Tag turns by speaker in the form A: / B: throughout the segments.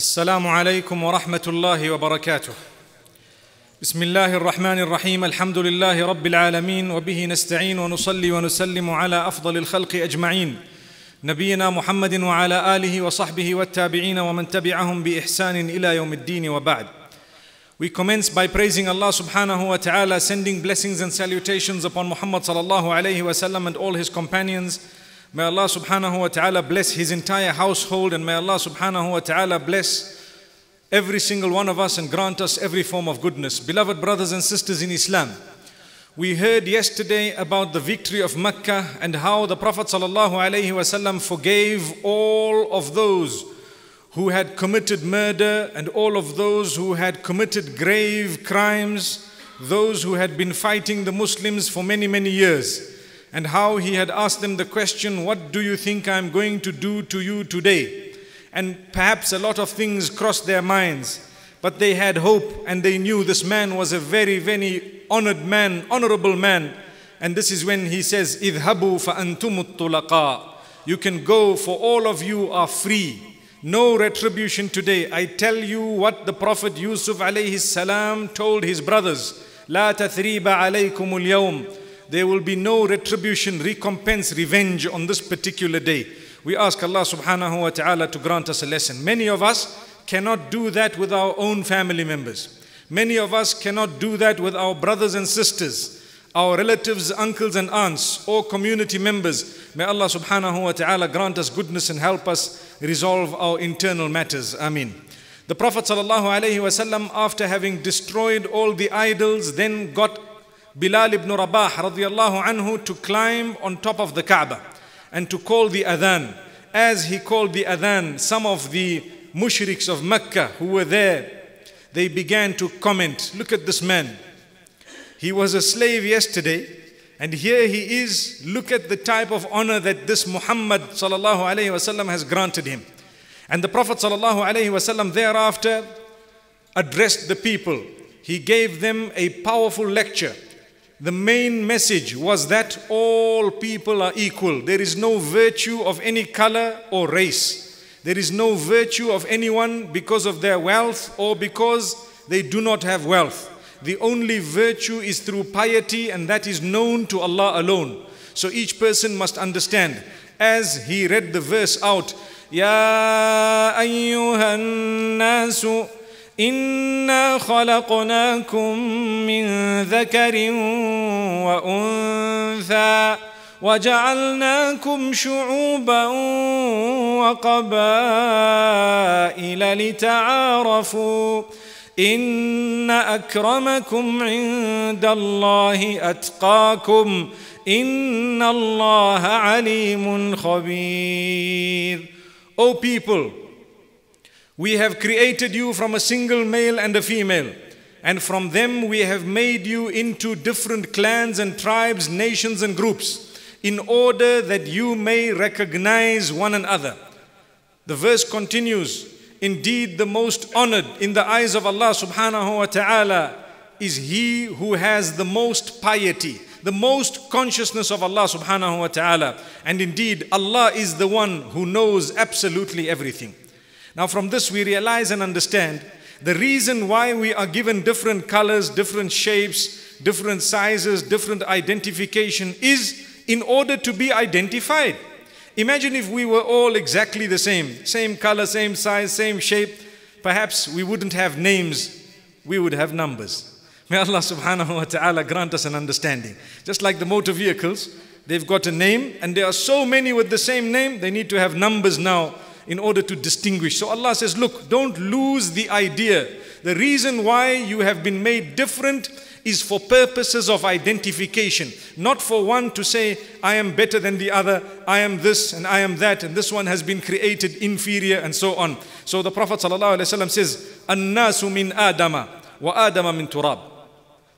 A: السلام عليكم ورحمة الله وبركاته. بسم الله الرحمن الرحيم، الحمد لله رب العالمين وبه نستعين ونصلي ونسلم على أفضل الخلق أجمعين. نبينا محمد وعلى آله وصحبه والتابعين ومن تبعهم بإحسان إلى يوم الدين وبعد. We commence by praising Allah subhanahu wa ta'ala, sending blessings and salutations upon Muhammad sallallahu alayhi wa sallam and all his companions. May Allah subhanahu wa ta'ala bless his entire household and may Allah subhanahu wa ta'ala bless every single one of us and grant us every form of goodness. Beloved brothers and sisters in Islam, we heard yesterday about the victory of Mecca and how the Prophet sallallahu alayhi wa sallam forgave all of those who had committed murder and all of those who had committed grave crimes, those who had been fighting the Muslims for many, many years and how he had asked them the question, What do you think I'm going to do to you today? And perhaps a lot of things crossed their minds, but they had hope and they knew this man was a very, very honored man, honorable man. And this is when he says, اذهبوا فأنتم الطلقاء. You can go, for all of you are free. No retribution today. I tell you what the Prophet Yusuf alayhi salam told his brothers. لا تثريب عليكم اليوم There will be no retribution, recompense, revenge on this particular day. We ask Allah subhanahu wa ta'ala to grant us a lesson. Many of us cannot do that with our own family members. Many of us cannot do that with our brothers and sisters, our relatives, uncles and aunts, or community members. May Allah subhanahu wa ta'ala grant us goodness and help us resolve our internal matters. Ameen. The Prophet sallallahu alayhi wasallam, after having destroyed all the idols, then got Bilal ibn Rabah radiallahu anhu to climb on top of the Kaaba and to call the adhan. As he called the adhan, some of the mushriks of Mecca who were there, they began to comment, look at this man. He was a slave yesterday and here he is, look at the type of honor that this Muhammad sallallahu alayhi wasallam has granted him. And the Prophet sallallahu alayhi wasallam thereafter addressed the people. He gave them a powerful lecture the main message was that all people are equal. There is no virtue of any color or race. There is no virtue of anyone because of their wealth or because they do not have wealth. The only virtue is through piety and that is known to Allah alone. So each person must understand. As he read the verse out, Ya ayyuhan nasu إنا خلقناكم من ذكر وأنثى وجعلناكم شعوبا وقبائل لتعارفوا إن أكرمكم عند الله أتقاكم إن الله عليم خبير. O people, We have created you from a single male and a female. And from them we have made you into different clans and tribes, nations and groups, in order that you may recognize one another. The verse continues Indeed, the most honored in the eyes of Allah subhanahu wa ta'ala is he who has the most piety, the most consciousness of Allah subhanahu wa ta'ala. And indeed, Allah is the one who knows absolutely everything. Now, from this, we realize and understand the reason why we are given different colors, different shapes, different sizes, different identification is in order to be identified. Imagine if we were all exactly the same, same color, same size, same shape. Perhaps we wouldn't have names, we would have numbers. May Allah subhanahu wa ta'ala grant us an understanding. Just like the motor vehicles, they've got a name, and there are so many with the same name, they need to have numbers now in order to distinguish. So Allah says, look, don't lose the idea. The reason why you have been made different is for purposes of identification, not for one to say, I am better than the other, I am this and I am that, and this one has been created inferior and so on. So the Prophet ﷺ says, An-nasu min Adama wa Adama min turab.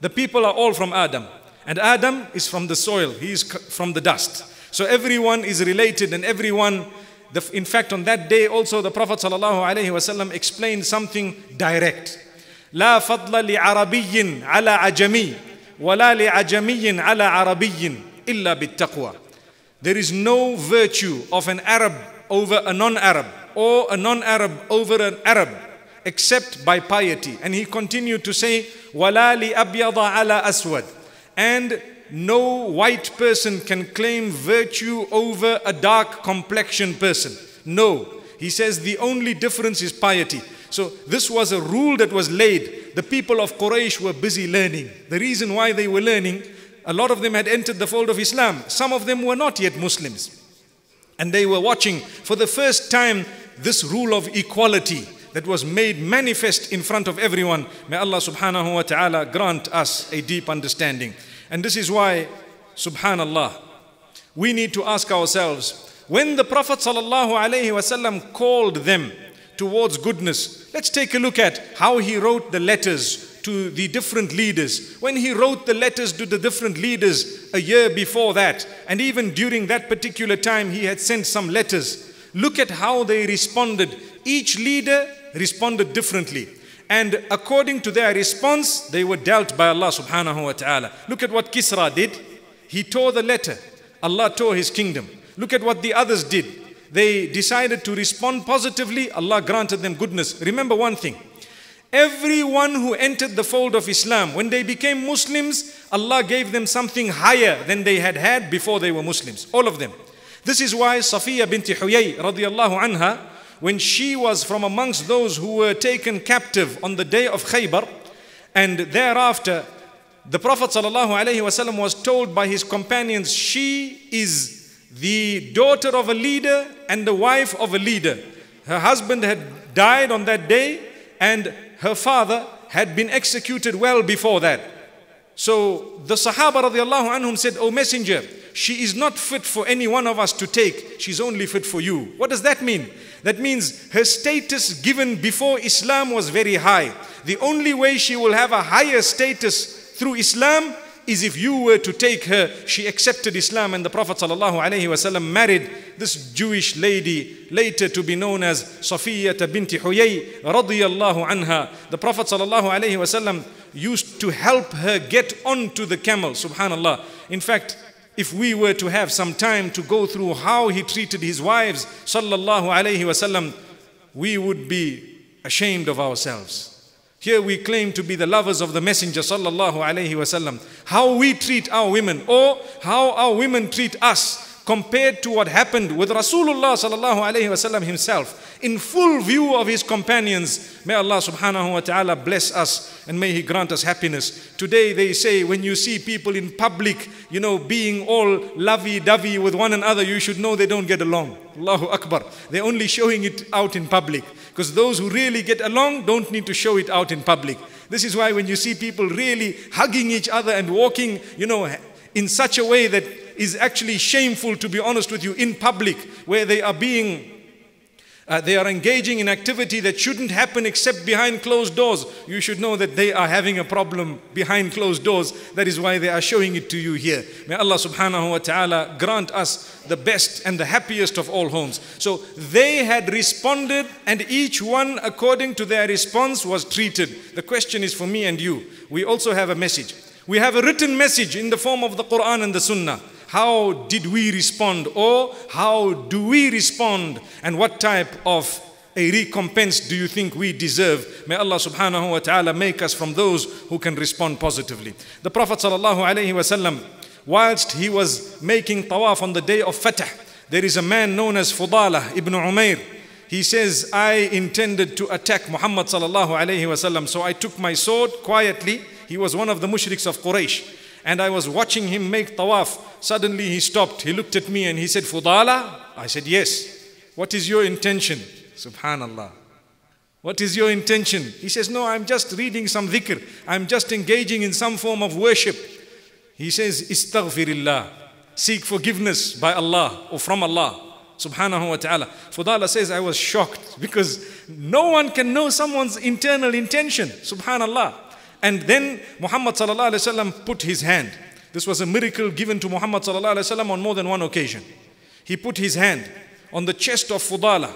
A: The people are all from Adam. And Adam is from the soil, he is from the dust. So everyone is related and everyone the, in fact, on that day also the Prophet ﷺ explained something direct. لا فضل لعربي على عجمي ولا لعجمي على عربي إلا بالتقوى. There is no virtue of an Arab over a non-Arab or a non-Arab over an Arab except by piety. And he continued to say, وَلَا لِأَبْيَضَ عَلَى أَسْوَدٍ And no white person can claim virtue over a dark complexion person. No. He says the only difference is piety. So this was a rule that was laid. The people of Quraysh were busy learning. The reason why they were learning, a lot of them had entered the fold of Islam. Some of them were not yet Muslims. And they were watching for the first time this rule of equality that was made manifest in front of everyone. May Allah subhanahu wa ta'ala grant us a deep understanding. And this is why, subhanallah, we need to ask ourselves, when the Prophet wasallam called them towards goodness, let's take a look at how he wrote the letters to the different leaders. When he wrote the letters to the different leaders a year before that, and even during that particular time, he had sent some letters. Look at how they responded. Each leader responded differently. And according to their response, they were dealt by Allah subhanahu wa ta'ala. Look at what Kisra did. He tore the letter. Allah tore his kingdom. Look at what the others did. They decided to respond positively. Allah granted them goodness. Remember one thing. Everyone who entered the fold of Islam, when they became Muslims, Allah gave them something higher than they had had before they were Muslims. All of them. This is why Safiya binti Huyay radiallahu anha, when she was from amongst those who were taken captive on the day of Khaybar, and thereafter the Prophet ﷺ was told by his companions, she is the daughter of a leader and the wife of a leader. Her husband had died on that day and her father had been executed well before that. So the Sahaba radiallahu anhum said, O messenger, she is not fit for any one of us to take. She's only fit for you. What does that mean? That means her status given before Islam was very high. The only way she will have a higher status through Islam is if you were to take her. She accepted Islam and the Prophet ﷺ married this Jewish lady later to be known as Safiyyah binti Huyay radiyallahu anha. The Prophet ﷺ used to help her get onto the camel, subhanallah. In fact, if we were to have some time to go through how he treated his wives, sallallahu alayhi wasallam, we would be ashamed of ourselves. Here we claim to be the lovers of the Messenger sallallahu alayhi wasallam. How we treat our women or how our women treat us compared to what happened with Rasulullah sallallahu alayhi wasallam himself in full view of his companions. May Allah subhanahu wa ta'ala bless us and may He grant us happiness. Today they say when you see people in public, you know, being all lovey-dovey with one another, you should know they don't get along. Allahu Akbar. They're only showing it out in public. Because those who really get along don't need to show it out in public. This is why when you see people really hugging each other and walking, you know, in such a way that is actually shameful, to be honest with you, in public, where they are being uh, they are engaging in activity that shouldn't happen except behind closed doors. You should know that they are having a problem behind closed doors. That is why they are showing it to you here. May Allah subhanahu wa ta'ala grant us the best and the happiest of all homes. So they had responded, and each one, according to their response, was treated. The question is for me and you. We also have a message. We have a written message in the form of the Quran and the Sunnah. How did we respond? Or how do we respond? And what type of a recompense do you think we deserve? May Allah subhanahu wa ta'ala make us from those who can respond positively. The Prophet sallallahu alayhi wasallam, whilst he was making tawaf on the day of Fatah, there is a man known as Fudala ibn Umair. He says, I intended to attack Muhammad sallallahu alayhi wasallam, so I took my sword quietly. He was one of the mushriks of Quraysh and I was watching him make tawaf. Suddenly he stopped. He looked at me and he said, Fudala? I said, Yes. What is your intention? Subhanallah. What is your intention? He says, No, I'm just reading some dhikr. I'm just engaging in some form of worship. He says, Istaghfirillah. Seek forgiveness by Allah or from Allah. Subhanahu wa ta'ala. Fudala says, I was shocked because no one can know someone's internal intention. Subhanallah. And then Muhammad put his hand. This was a miracle given to Muhammad on more than one occasion. He put his hand on the chest of Fudala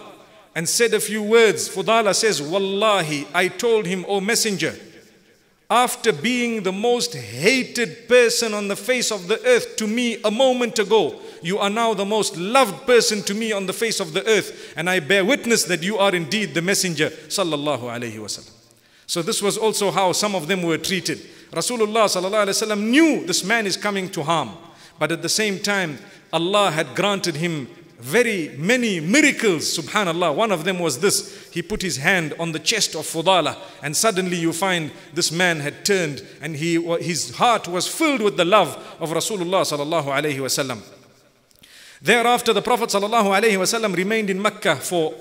A: and said a few words. Fudala says, Wallahi, I told him, O messenger, after being the most hated person on the face of the earth to me a moment ago, You are now the most loved person to me on the face of the earth, and I bear witness that you are indeed the messenger. Sallallahu alayhi wasallam. So this was also how some of them were treated. Rasulullah sallallahu knew this man is coming to harm, but at the same time, Allah had granted him very many miracles, subhanallah. One of them was this. He put his hand on the chest of Fudala, and suddenly you find this man had turned and he, his heart was filled with the love of Rasulullah sallallahu wasallam. Thereafter, the Prophet sallallahu wasallam remained in Mecca for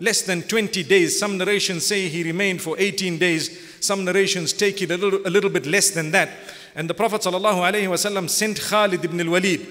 A: less than 20 days. Some narrations say he remained for 18 days. Some narrations take it a little, a little bit less than that. And the Prophet wasallam sent Khalid ibn al-Walid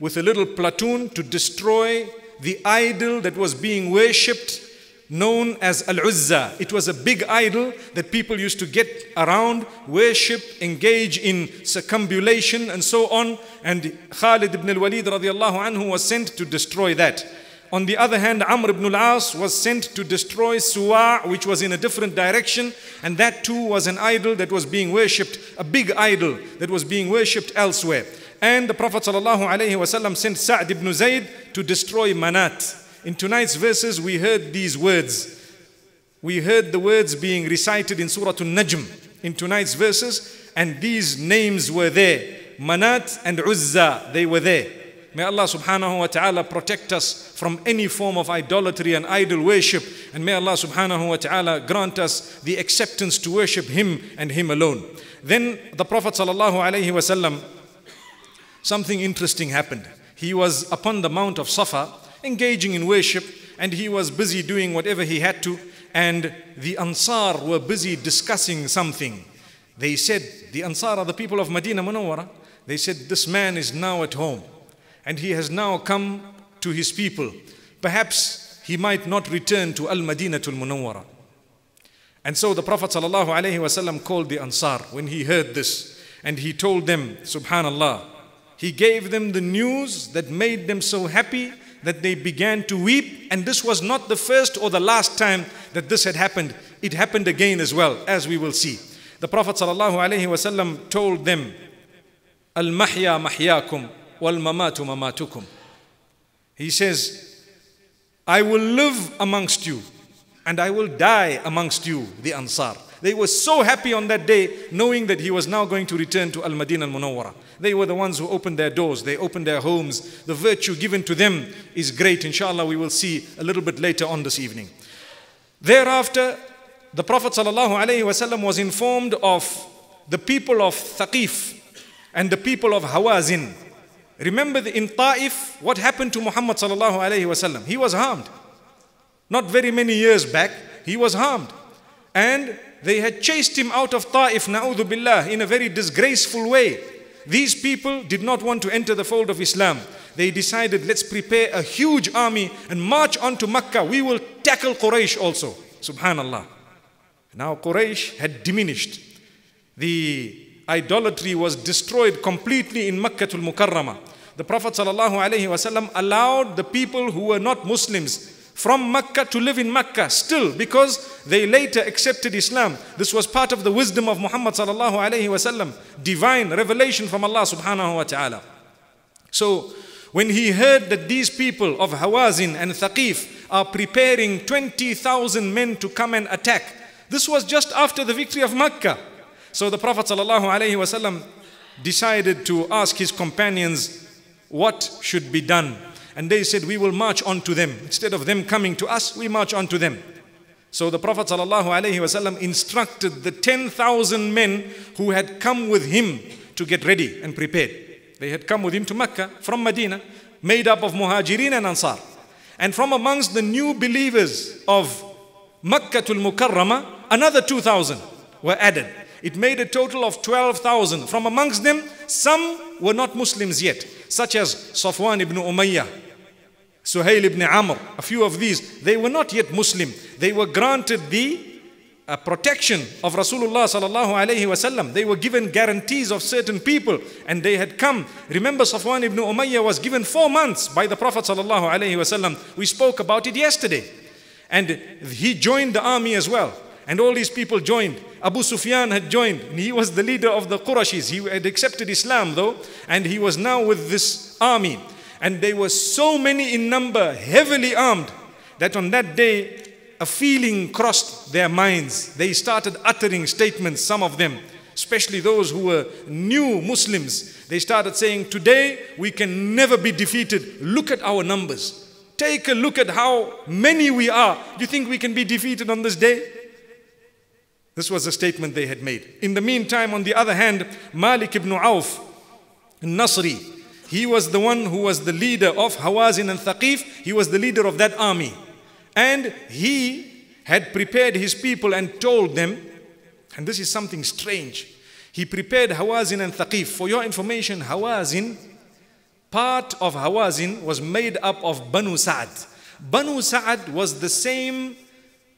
A: with a little platoon to destroy the idol that was being worshipped known as Al-Uzza. It was a big idol that people used to get around, worship, engage in circumambulation and so on. And Khalid ibn al-Walid anhu was sent to destroy that. On the other hand, Amr ibn al-As was sent to destroy Suwa, which was in a different direction. And that too was an idol that was being worshipped, a big idol that was being worshipped elsewhere. And the Prophet ﷺ sent Sa'd ibn Zayd to destroy Manat. In tonight's verses, we heard these words. We heard the words being recited in Surah An-Najm in tonight's verses, and these names were there. Manat and Uzza, they were there. May Allah subhanahu wa ta'ala protect us from any form of idolatry and idol worship. And may Allah subhanahu wa ta'ala grant us the acceptance to worship Him and Him alone. Then the Prophet sallallahu alayhi wa sallam something interesting happened. He was upon the Mount of Safa, engaging in worship, and he was busy doing whatever he had to. And the Ansar were busy discussing something. They said, The Ansar are the people of Medina Munawwara. They said, This man is now at home, and he has now come to his people. Perhaps he might not return to Al Madinatul Munawwara. And so the Prophet called the Ansar when he heard this, and he told them, Subhanallah. He gave them the news that made them so happy that they began to weep. And this was not the first or the last time that this had happened. It happened again as well, as we will see. The Prophet told them, Al mahya mahyakum wal mamatu mamatukum. He says, I will live amongst you and I will die amongst you, the Ansar. They were so happy on that day, knowing that he was now going to return to Al Madinah al Munawwara. They were the ones who opened their doors, they opened their homes. The virtue given to them is great. Inshallah, we will see a little bit later on this evening. Thereafter, the Prophet ﷺ was informed of the people of Thaqif and the people of Hawazin. Remember in Ta'if, what happened to Muhammad ﷺ? He was harmed. Not very many years back, he was harmed. And they had chased him out of Ta'if, na'udhu billah, in a very disgraceful way. These people did not want to enter the fold of Islam. They decided, let's prepare a huge army and march on to Makkah. We will tackle Quraysh also. Subhanallah. Now Quraysh had diminished. The idolatry was destroyed completely in Makkah al Mukarramah. The Prophet ﷺ allowed the people who were not Muslims from Mecca to live in Mecca still because they later accepted Islam. This was part of the wisdom of Muhammad wasallam, divine revelation from Allah subhanahu wa ta'ala. So when he heard that these people of Hawazin and Thaqif are preparing 20,000 men to come and attack, this was just after the victory of Mecca. So the Prophet wasallam decided to ask his companions what should be done. And they said, We will march on to them. Instead of them coming to us, we march on to them. So the Prophet ﷺ instructed the 10,000 men who had come with him to get ready and prepared. They had come with him to Mecca from Medina, made up of Muhajirin and Ansar. And from amongst the new believers of Makkah al Mukarramah, another 2,000 were added. It made a total of 12,000. From amongst them, some were not Muslims yet, such as Safwan ibn Umayyah, Suhail ibn Amr, a few of these, they were not yet Muslim. They were granted the uh, protection of Rasulullah sallallahu alaihi wasallam. They were given guarantees of certain people and they had come. Remember Safwan ibn Umayyah was given four months by the Prophet sallallahu alaihi wasallam. We spoke about it yesterday. And he joined the army as well. And all these people joined. Abu Sufyan had joined. He was the leader of the Qurashis. He had accepted Islam though. And he was now with this army. And they were so many in number, heavily armed, that on that day a feeling crossed their minds. They started uttering statements, some of them, especially those who were new Muslims. They started saying, Today we can never be defeated. Look at our numbers. Take a look at how many we are. Do you think we can be defeated on this day? This was a statement they had made. In the meantime, on the other hand, Malik ibn Auf, Nasri, he was the one who was the leader of Hawazin and Thaqif. He was the leader of that army. And he had prepared his people and told them, and this is something strange. He prepared Hawazin and Thaqif. For your information, Hawazin, part of Hawazin was made up of Banu Sa'ad. Banu Sa'ad was the same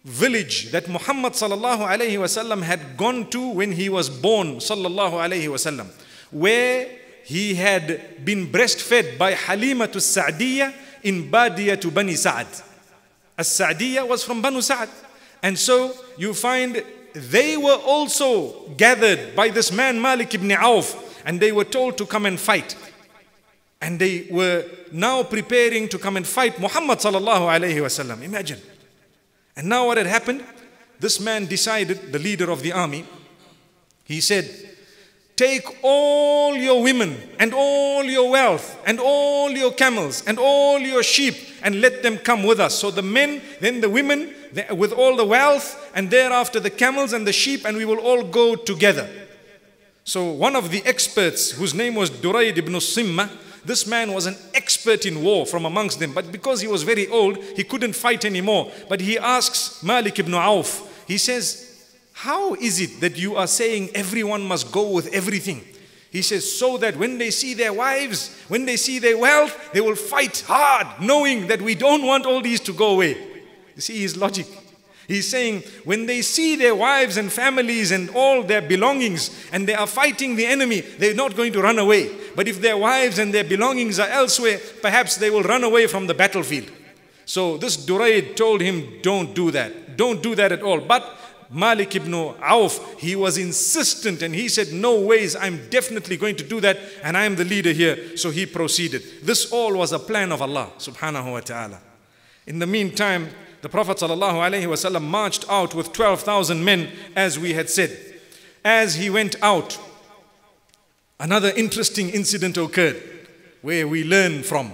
A: village that Muhammad sallallahu alayhi wasallam had gone to when he was born sallallahu alayhi wasallam, where he had been breastfed by Halima to Sa'diyya in Badia to Bani Sa'ad. As-Sa'diyya was from Banu Sa'ad. And so you find they were also gathered by this man Malik ibn Auf and they were told to come and fight. And they were now preparing to come and fight Muhammad sallallahu alayhi wasallam. Imagine. And now what had happened? This man decided, the leader of the army, he said, Take all your women and all your wealth and all your camels and all your sheep and let them come with us. So the men, then the women, with all the wealth, and thereafter the camels and the sheep, and we will all go together. So one of the experts, whose name was Durayd ibn Simma, this man was an expert in war from amongst them, but because he was very old, he couldn't fight anymore. But he asks Malik ibn Auf, he says, How is it that you are saying everyone must go with everything? He says, so that when they see their wives, when they see their wealth, they will fight hard, knowing that we don't want all these to go away. You see his logic. He's saying when they see their wives and families and all their belongings and they are fighting the enemy, they're not going to run away. But if their wives and their belongings are elsewhere, perhaps they will run away from the battlefield. So this Durayd told him, don't do that. Don't do that at all. But Malik ibn Auf, he was insistent and he said, No ways, I'm definitely going to do that and I am the leader here. So he proceeded. This all was a plan of Allah subhanahu wa ta'ala. In the meantime, the Prophet ﷺ marched out with 12,000 men, as we had said. As he went out, another interesting incident occurred where we learn from.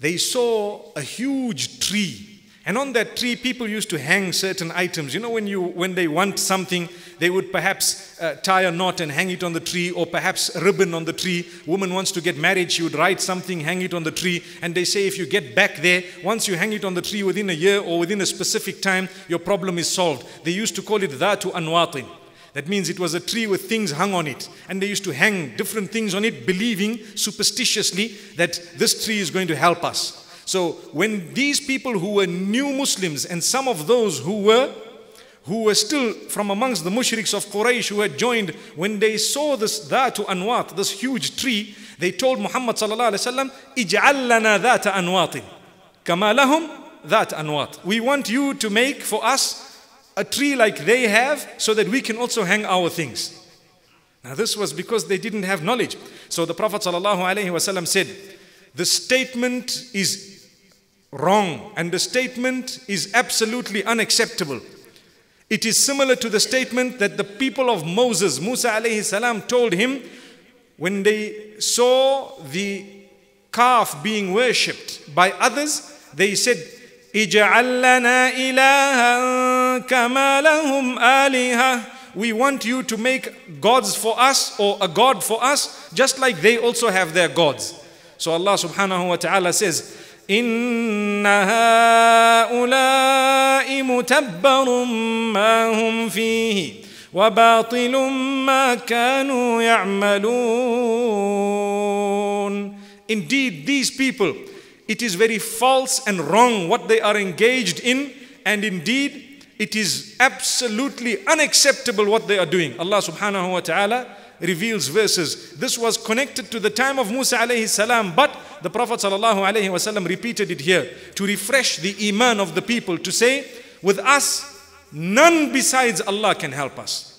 A: They saw a huge tree and on that tree, people used to hang certain items. You know, when, you, when they want something, they would perhaps uh, tie a knot and hang it on the tree, or perhaps a ribbon on the tree. Woman wants to get married, she would write something, hang it on the tree. And they say if you get back there, once you hang it on the tree within a year or within a specific time, your problem is solved. They used to call it dhatu anwatin. That means it was a tree with things hung on it. And they used to hang different things on it, believing superstitiously that this tree is going to help us. So when these people who were new Muslims and some of those who were who were still from amongst the mushriks of Quraysh who had joined, when they saw this dhatu anwat, this huge tree, they told Muhammad sallallahu alaihi wasallam, "Ij'al lana dhata anwatin, kama lahum dhat anwat." We want you to make for us a tree like they have, so that we can also hang our things. Now this was because they didn't have knowledge. So the Prophet sallallahu alaihi wasallam said, "The statement is wrong and the statement is absolutely unacceptable. It is similar to the statement that the people of Moses, Musa alayhi salam, told him when they saw the calf being worshipped by others, they said, We want you to make gods for us or a god for us, just like they also have their gods. So Allah subhanahu wa ta'ala says, إن هؤلاء متبر ما هم فيه وباطل ما كانوا يعملون Indeed, these people, it is very false and wrong what they are engaged in, and indeed, it is absolutely unacceptable what they are doing. Allah subhanahu wa ta'ala reveals verses. This was connected to the time of Musa alayhi salam, but the Prophet sallallahu alayhi wasallam repeated it here to refresh the iman of the people, to say, with us, none besides Allah can help us.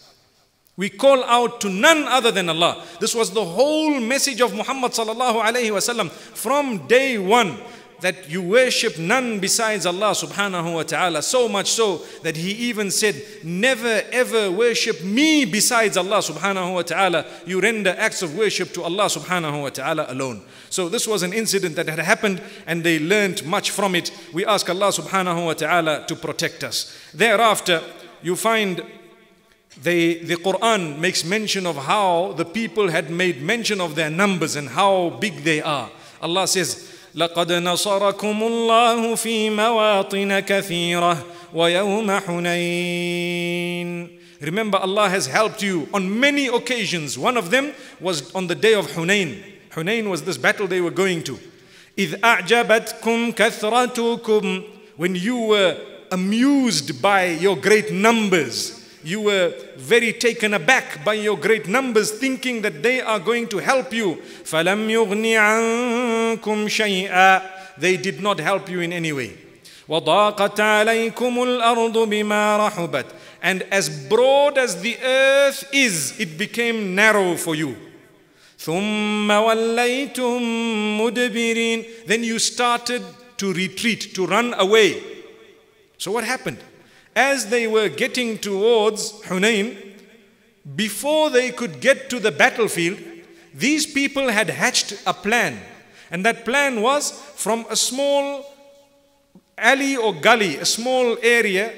A: We call out to none other than Allah. This was the whole message of Muhammad sallallahu alaihi wasallam from day one that you worship none besides Allah subhanahu wa ta'ala. So much so that he even said, Never ever worship me besides Allah subhanahu wa ta'ala. You render acts of worship to Allah subhanahu wa ta'ala alone. So this was an incident that had happened and they learned much from it. We ask Allah subhanahu wa ta'ala to protect us. Thereafter, you find the, the Quran makes mention of how the people had made mention of their numbers and how big they are. Allah says, لقد نصركم الله في مواطن كثيرة ويوم حنين Remember Allah has helped you on many occasions. One of them was on the day of Hunain. Hunain was this battle they were going to. إذ أعجبتكم كثرتكم When you were amused by your great numbers you were very taken aback by your great numbers, thinking that they are going to help you. فَلَمْ يُغْنِ عَنْكُمْ شَيْئًا They did not help you in any way. وَضَاقَتْ عَلَيْكُمُ الْأَرْضُ بِمَا رَحُبَتْ And as broad as the earth is, it became narrow for you. ثُمَّ وَلَّيْتُم مُدْبِرِينَ Then you started to retreat, to run away. So what happened? As they were getting towards Hunain, before they could get to the battlefield, these people had hatched a plan. And that plan was from a small alley or gully, a small area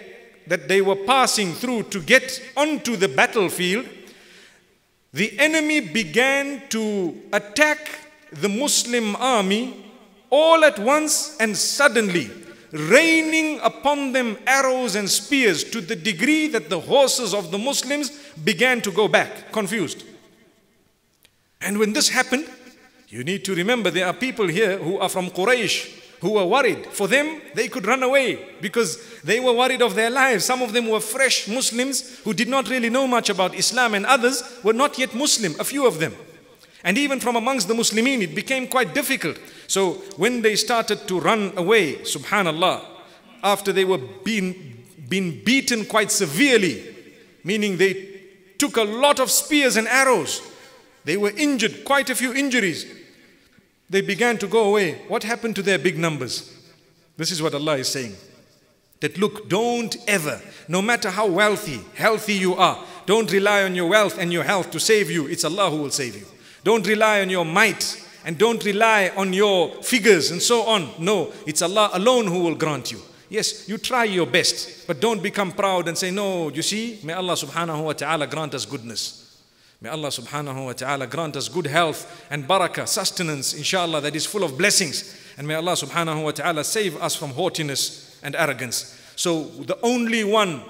A: that they were passing through to get onto the battlefield, the enemy began to attack the Muslim army all at once and suddenly raining upon them arrows and spears to the degree that the horses of the Muslims began to go back, confused. And when this happened, you need to remember there are people here who are from Quraysh who were worried. For them, they could run away because they were worried of their lives. Some of them were fresh Muslims who did not really know much about Islam, and others were not yet Muslim, a few of them. And even from amongst the Muslimin, it became quite difficult. So when they started to run away, subhanallah, after they were being, being beaten quite severely, meaning they took a lot of spears and arrows, they were injured, quite a few injuries. They began to go away. What happened to their big numbers? This is what Allah is saying. That look, don't ever, no matter how wealthy, healthy you are, don't rely on your wealth and your health to save you. It's Allah who will save you. Don't rely on your might and don't rely on your figures and so on. No, it's Allah alone who will grant you. Yes, you try your best, but don't become proud and say, No, you see, may Allah subhanahu wa ta'ala grant us goodness. May Allah subhanahu wa ta'ala grant us good health and barakah, sustenance, inshallah, that is full of blessings. And may Allah subhanahu wa ta'ala save us from haughtiness and arrogance. So the only one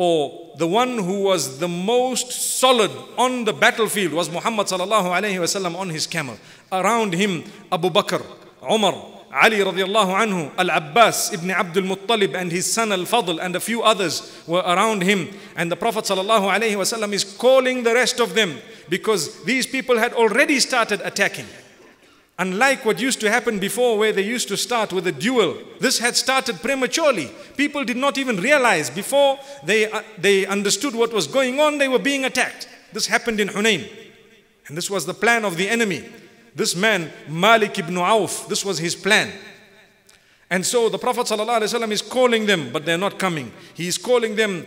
A: or the one who was the most solid on the battlefield was Muhammad sallallahu alayhi wasallam on his camel. Around him, Abu Bakr, Umar, Ali radiallahu anhu, Al Abbas ibn Abdul Muttalib and his son Al Fadl and a few others were around him. And the Prophet sallallahu alayhi wasallam is calling the rest of them because these people had already started attacking. Unlike what used to happen before, where they used to start with a duel, this had started prematurely. People did not even realize before they, uh, they understood what was going on, they were being attacked. This happened in Hunain. And this was the plan of the enemy. This man, Malik ibn Auf, this was his plan. And so the Prophet ﷺ is calling them, but they're not coming. He is calling them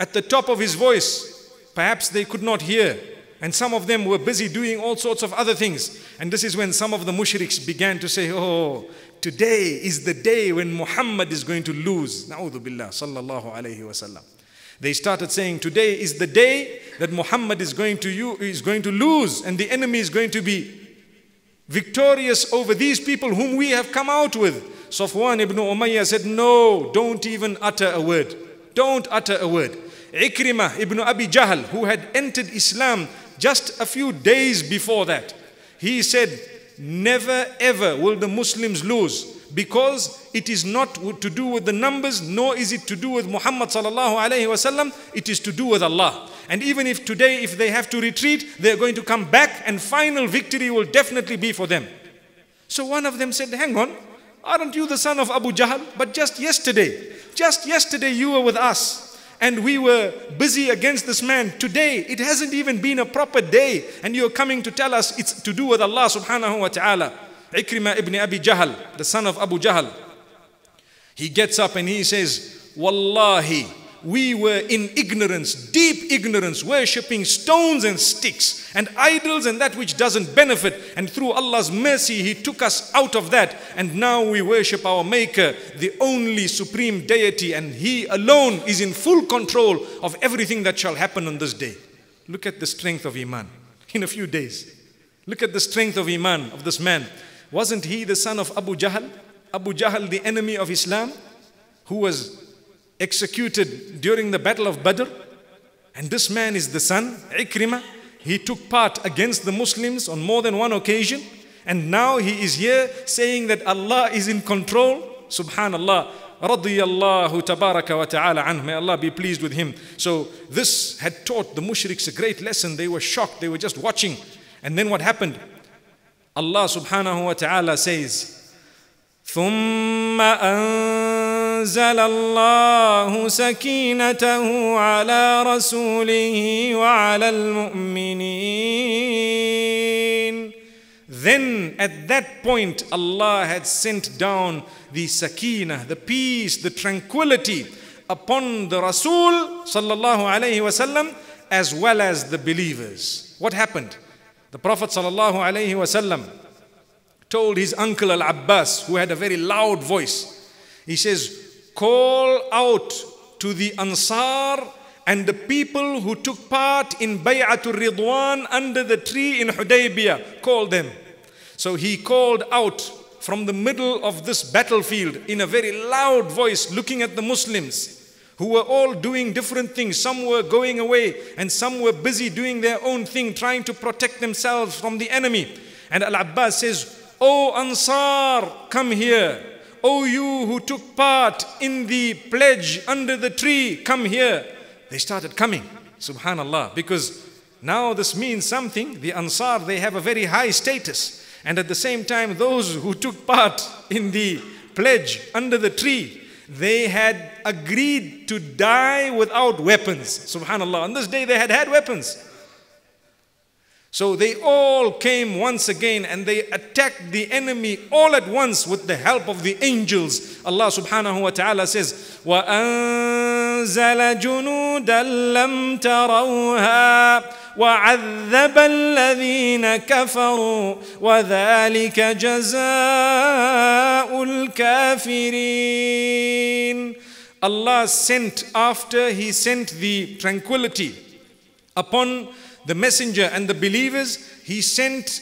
A: at the top of his voice. Perhaps they could not hear. And some of them were busy doing all sorts of other things. And this is when some of the mushriks began to say, Oh, today is the day when Muhammad is going to lose. Na'udhu billah, sallallahu alayhi wasallam. They started saying, Today is the day that Muhammad is going to, you, is going to lose, and the enemy is going to be victorious over these people whom we have come out with. Safwan ibn Umayyah said, No, don't even utter a word. Don't utter a word. Ikrimah ibn Abi Jahl, who had entered Islam just a few days before that, he said, Never ever will the Muslims lose because it is not to do with the numbers, nor is it to do with Muhammad sallallahu alaihi wasallam. It is to do with Allah. And even if today, if they have to retreat, they are going to come back, and final victory will definitely be for them. So one of them said, "Hang on, aren't you the son of Abu Jahl? But just yesterday, just yesterday you were with us." And we were busy against this man. Today, it hasn't even been a proper day, and you're coming to tell us it's to do with Allah subhanahu wa ta'ala. Ikrimah ibn Abi Jahl, the son of Abu Jahl, he gets up and he says, Wallahi, we were in ignorance, deep ignorance, worshipping stones and sticks and idols and that which doesn't benefit. And through Allah's mercy, He took us out of that. And now we worship our Maker, the only supreme deity, and He alone is in full control of everything that shall happen on this day. Look at the strength of Iman in a few days. Look at the strength of Iman of this man. Wasn't he the son of Abu Jahl? Abu Jahl, the enemy of Islam, who was executed during the battle of Badr. And this man is the son, Ikrimah. He took part against the Muslims on more than one occasion. And now he is here saying that Allah is in control. Subhanallah. Radiyallahu tabaraka wa ta'ala anh. May Allah be pleased with him. So this had taught the mushriks a great lesson. They were shocked. They were just watching. And then what happened? Allah subhanahu wa ta'ala says, ثم أنزل الله سكينته على رسوله وعلى المؤمنين Then at that point Allah had sent down the sakina, the peace, the tranquility upon the Rasul sallallahu alayhi wasallam as well as the believers. What happened? The Prophet sallallahu alayhi wasallam told his uncle Al Abbas, who had a very loud voice, he says, Call out to the Ansar and the people who took part in Bay'atul Ridwan under the tree in Hudaybiyah. Call them. So he called out from the middle of this battlefield in a very loud voice, looking at the Muslims who were all doing different things. Some were going away and some were busy doing their own thing, trying to protect themselves from the enemy. And Al Abbas says, O Ansar, come here. O you who took part in the pledge under the tree, come here. They started coming, subhanallah, because now this means something. The Ansar, they have a very high status. And at the same time, those who took part in the pledge under the tree, they had agreed to die without weapons. Subhanallah. On this day, they had had weapons. So they all came once again and they attacked the enemy all at once with the help of the angels. Allah subhanahu wa ta'ala says, وَأَنزَلَ جُنُودًا لَمْ تَرَوْهَا وعذب الذين كفروا وذلك جزاء الكافرين Allah sent after he sent the tranquility upon the messenger and the believers, he sent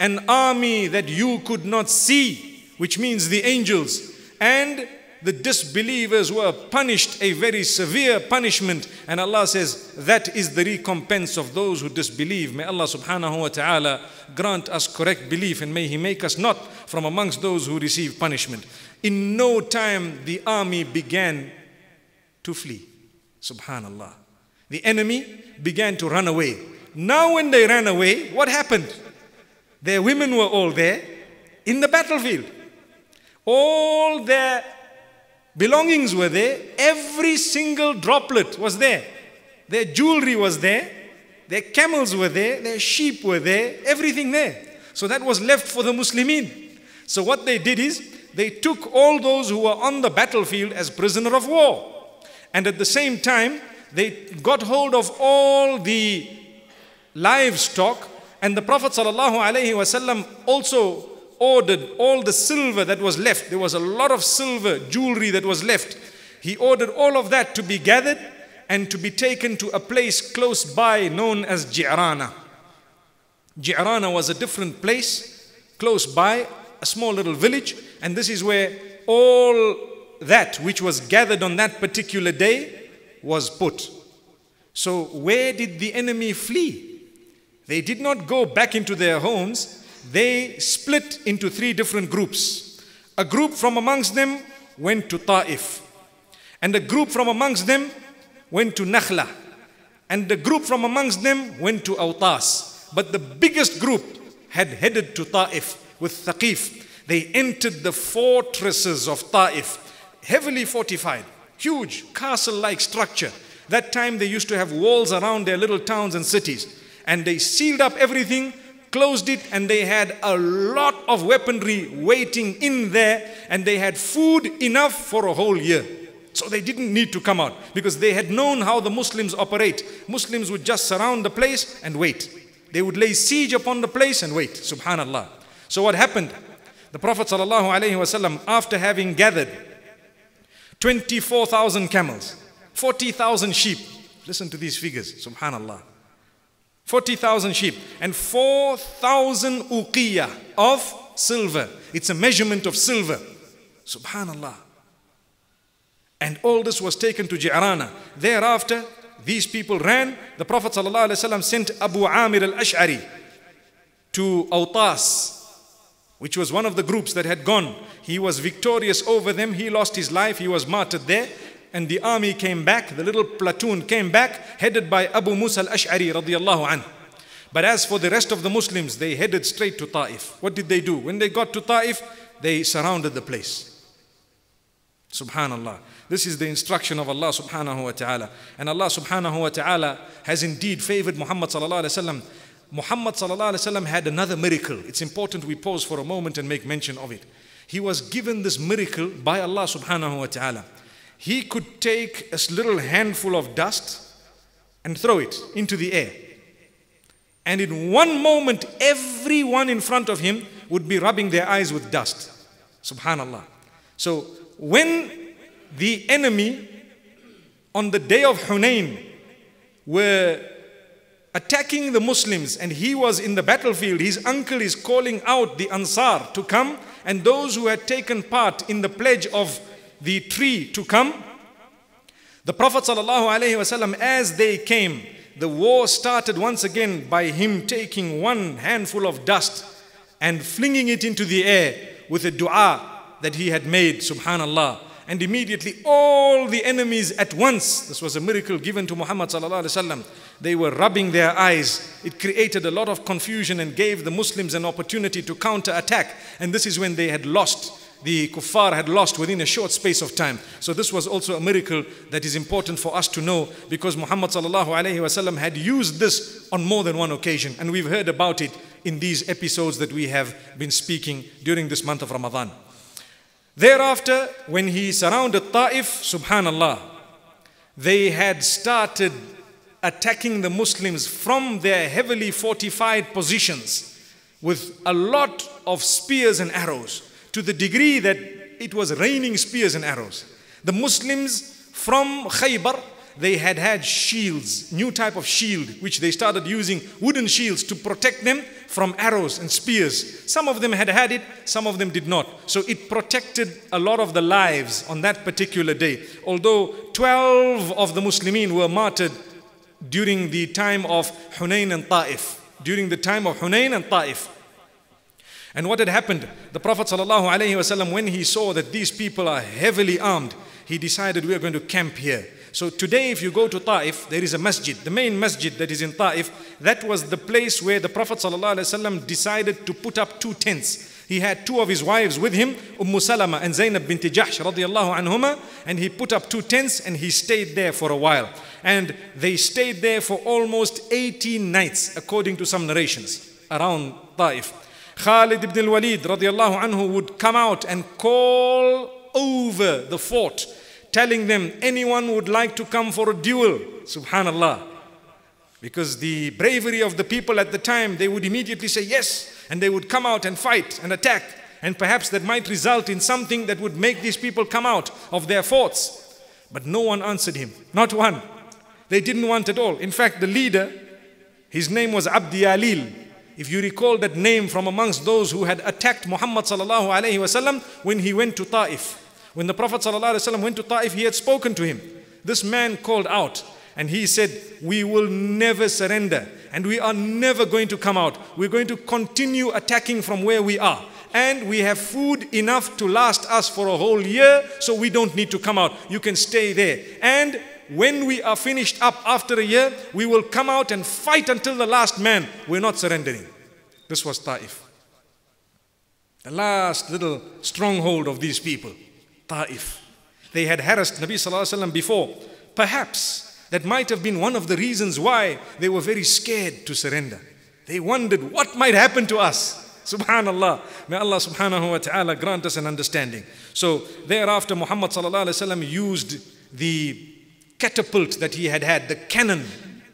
A: an army that you could not see, which means the angels. And the disbelievers were punished a very severe punishment. And Allah says, that is the recompense of those who disbelieve. May Allah subhanahu wa ta'ala grant us correct belief and may He make us not from amongst those who receive punishment. In no time, the army began to flee. Subhanallah. The enemy began to run away. Now, when they ran away, what happened? Their women were all there in the battlefield. All their belongings were there. Every single droplet was there. Their jewelry was there. Their camels were there. Their sheep were there. Everything there. So that was left for the Muslimin. So what they did is they took all those who were on the battlefield as prisoner of war. And at the same time, they got hold of all the livestock and the Prophet ﷺ also ordered all the silver that was left. There was a lot of silver jewelry that was left. He ordered all of that to be gathered and to be taken to a place close by known as Ji'rana. Ji'rana was a different place close by, a small little village, and this is where all that which was gathered on that particular day was put. So, where did the enemy flee? They did not go back into their homes, they split into three different groups. A group from amongst them went to Ta'if, and a group from amongst them went to Nakhla, and the group from amongst them went to Autas. But the biggest group had headed to Ta'if with Thaqif. They entered the fortresses of Ta'if, heavily fortified, huge castle like structure. That time they used to have walls around their little towns and cities. And they sealed up everything, closed it, and they had a lot of weaponry waiting in there, and they had food enough for a whole year. So they didn't need to come out because they had known how the Muslims operate. Muslims would just surround the place and wait. They would lay siege upon the place and wait. Subhanallah. So what happened? The Prophet ﷺ, after having gathered 24,000 camels, 40,000 sheep, listen to these figures, subhanallah. 40,000 sheep and 4,000 uqiyah of silver. It's a measurement of silver. Subhanallah. And all this was taken to Ji'rana. Thereafter, these people ran. The Prophet ﷺ sent Abu Amir al-Ash'ari to Autas, which was one of the groups that had gone. He was victorious over them. He lost his life. He was martyred there. And the army came back. The little platoon came back, headed by Abu Musa al-Ash'ari radiallahu anhu. But as for the rest of the Muslims, they headed straight to Ta'if. What did they do? When they got to Ta'if, they surrounded the place. Subhanallah. This is the instruction of Allah subhanahu wa ta'ala. And Allah subhanahu wa ta'ala has indeed favored Muhammad sallallahu alayhi wa sallam. Muhammad had another miracle. It's important we pause for a moment and make mention of it. He was given this miracle by Allah subhanahu wa ta'ala. He could take a little handful of dust and throw it into the air. And in one moment, everyone in front of him would be rubbing their eyes with dust. Subhanallah. So when the enemy on the day of Hunain were attacking the Muslims and he was in the battlefield, his uncle is calling out the Ansar to come and those who had taken part in the pledge of the tree to come. The Prophet ﷺ, as they came, the war started once again by him taking one handful of dust and flinging it into the air with a dua that he had made, subhanallah. And immediately all the enemies at once, this was a miracle given to Muhammad sallallahu they were rubbing their eyes. It created a lot of confusion and gave the Muslims an opportunity to counter attack. And this is when they had lost the kuffar had lost within a short space of time. So this was also a miracle that is important for us to know because Muhammad sallallahu alaihi wasallam had used this on more than one occasion and we've heard about it in these episodes that we have been speaking during this month of Ramadan. Thereafter, when he surrounded Ta'if, subhanallah, they had started attacking the Muslims from their heavily fortified positions with a lot of spears and arrows to the degree that it was raining spears and arrows. The Muslims from Khaybar they had had shields, new type of shield, which they started using wooden shields to protect them from arrows and spears. Some of them had had it, some of them did not. So it protected a lot of the lives on that particular day. Although 12 of the Muslimin were martyred during the time of Hunayn and Ta'if. During the time of Hunayn and Ta'if. And what had happened? The Prophet ﷺ, when he saw that these people are heavily armed, he decided we are going to camp here. So today if you go to Ta'if, there is a masjid, the main masjid that is in Ta'if, that was the place where the Prophet ﷺ decided to put up two tents. He had two of his wives with him, Umm Salama and Zainab bint Jahsh radiallahu anhuma, and he put up two tents and he stayed there for a while. And they stayed there for almost 18 nights, according to some narrations, around Ta'if. Khalid ibn al-Walid radiallahu anhu would come out and call over the fort telling them anyone would like to come for a duel. Subhanallah. Because the bravery of the people at the time, they would immediately say yes, and they would come out and fight and attack. And perhaps that might result in something that would make these people come out of their forts. But no one answered him, not one. They didn't want at all. In fact, the leader, his name was Abdi Alil. If you recall that name from amongst those who had attacked Muhammad sallallahu alaihi wasallam when he went to Ta'if. When the Prophet ﷺ went to Ta'if, he had spoken to him. This man called out and he said, We will never surrender and we are never going to come out. We're going to continue attacking from where we are. And we have food enough to last us for a whole year, so we don't need to come out. You can stay there. And when we are finished up after a year, we will come out and fight until the last man. We're not surrendering. This was Ta'if. The last little stronghold of these people. Ta'if. They had harassed Nabi Sallallahu Alaihi Wasallam before. Perhaps That might have been one of the reasons why they were very scared to surrender. They wondered what might happen to us. Subhanallah. May Allah subhanahu wa ta'ala grant us an understanding. So thereafter Muhammad sallallahu alayhi wasallam used the catapult that he had had, the cannon.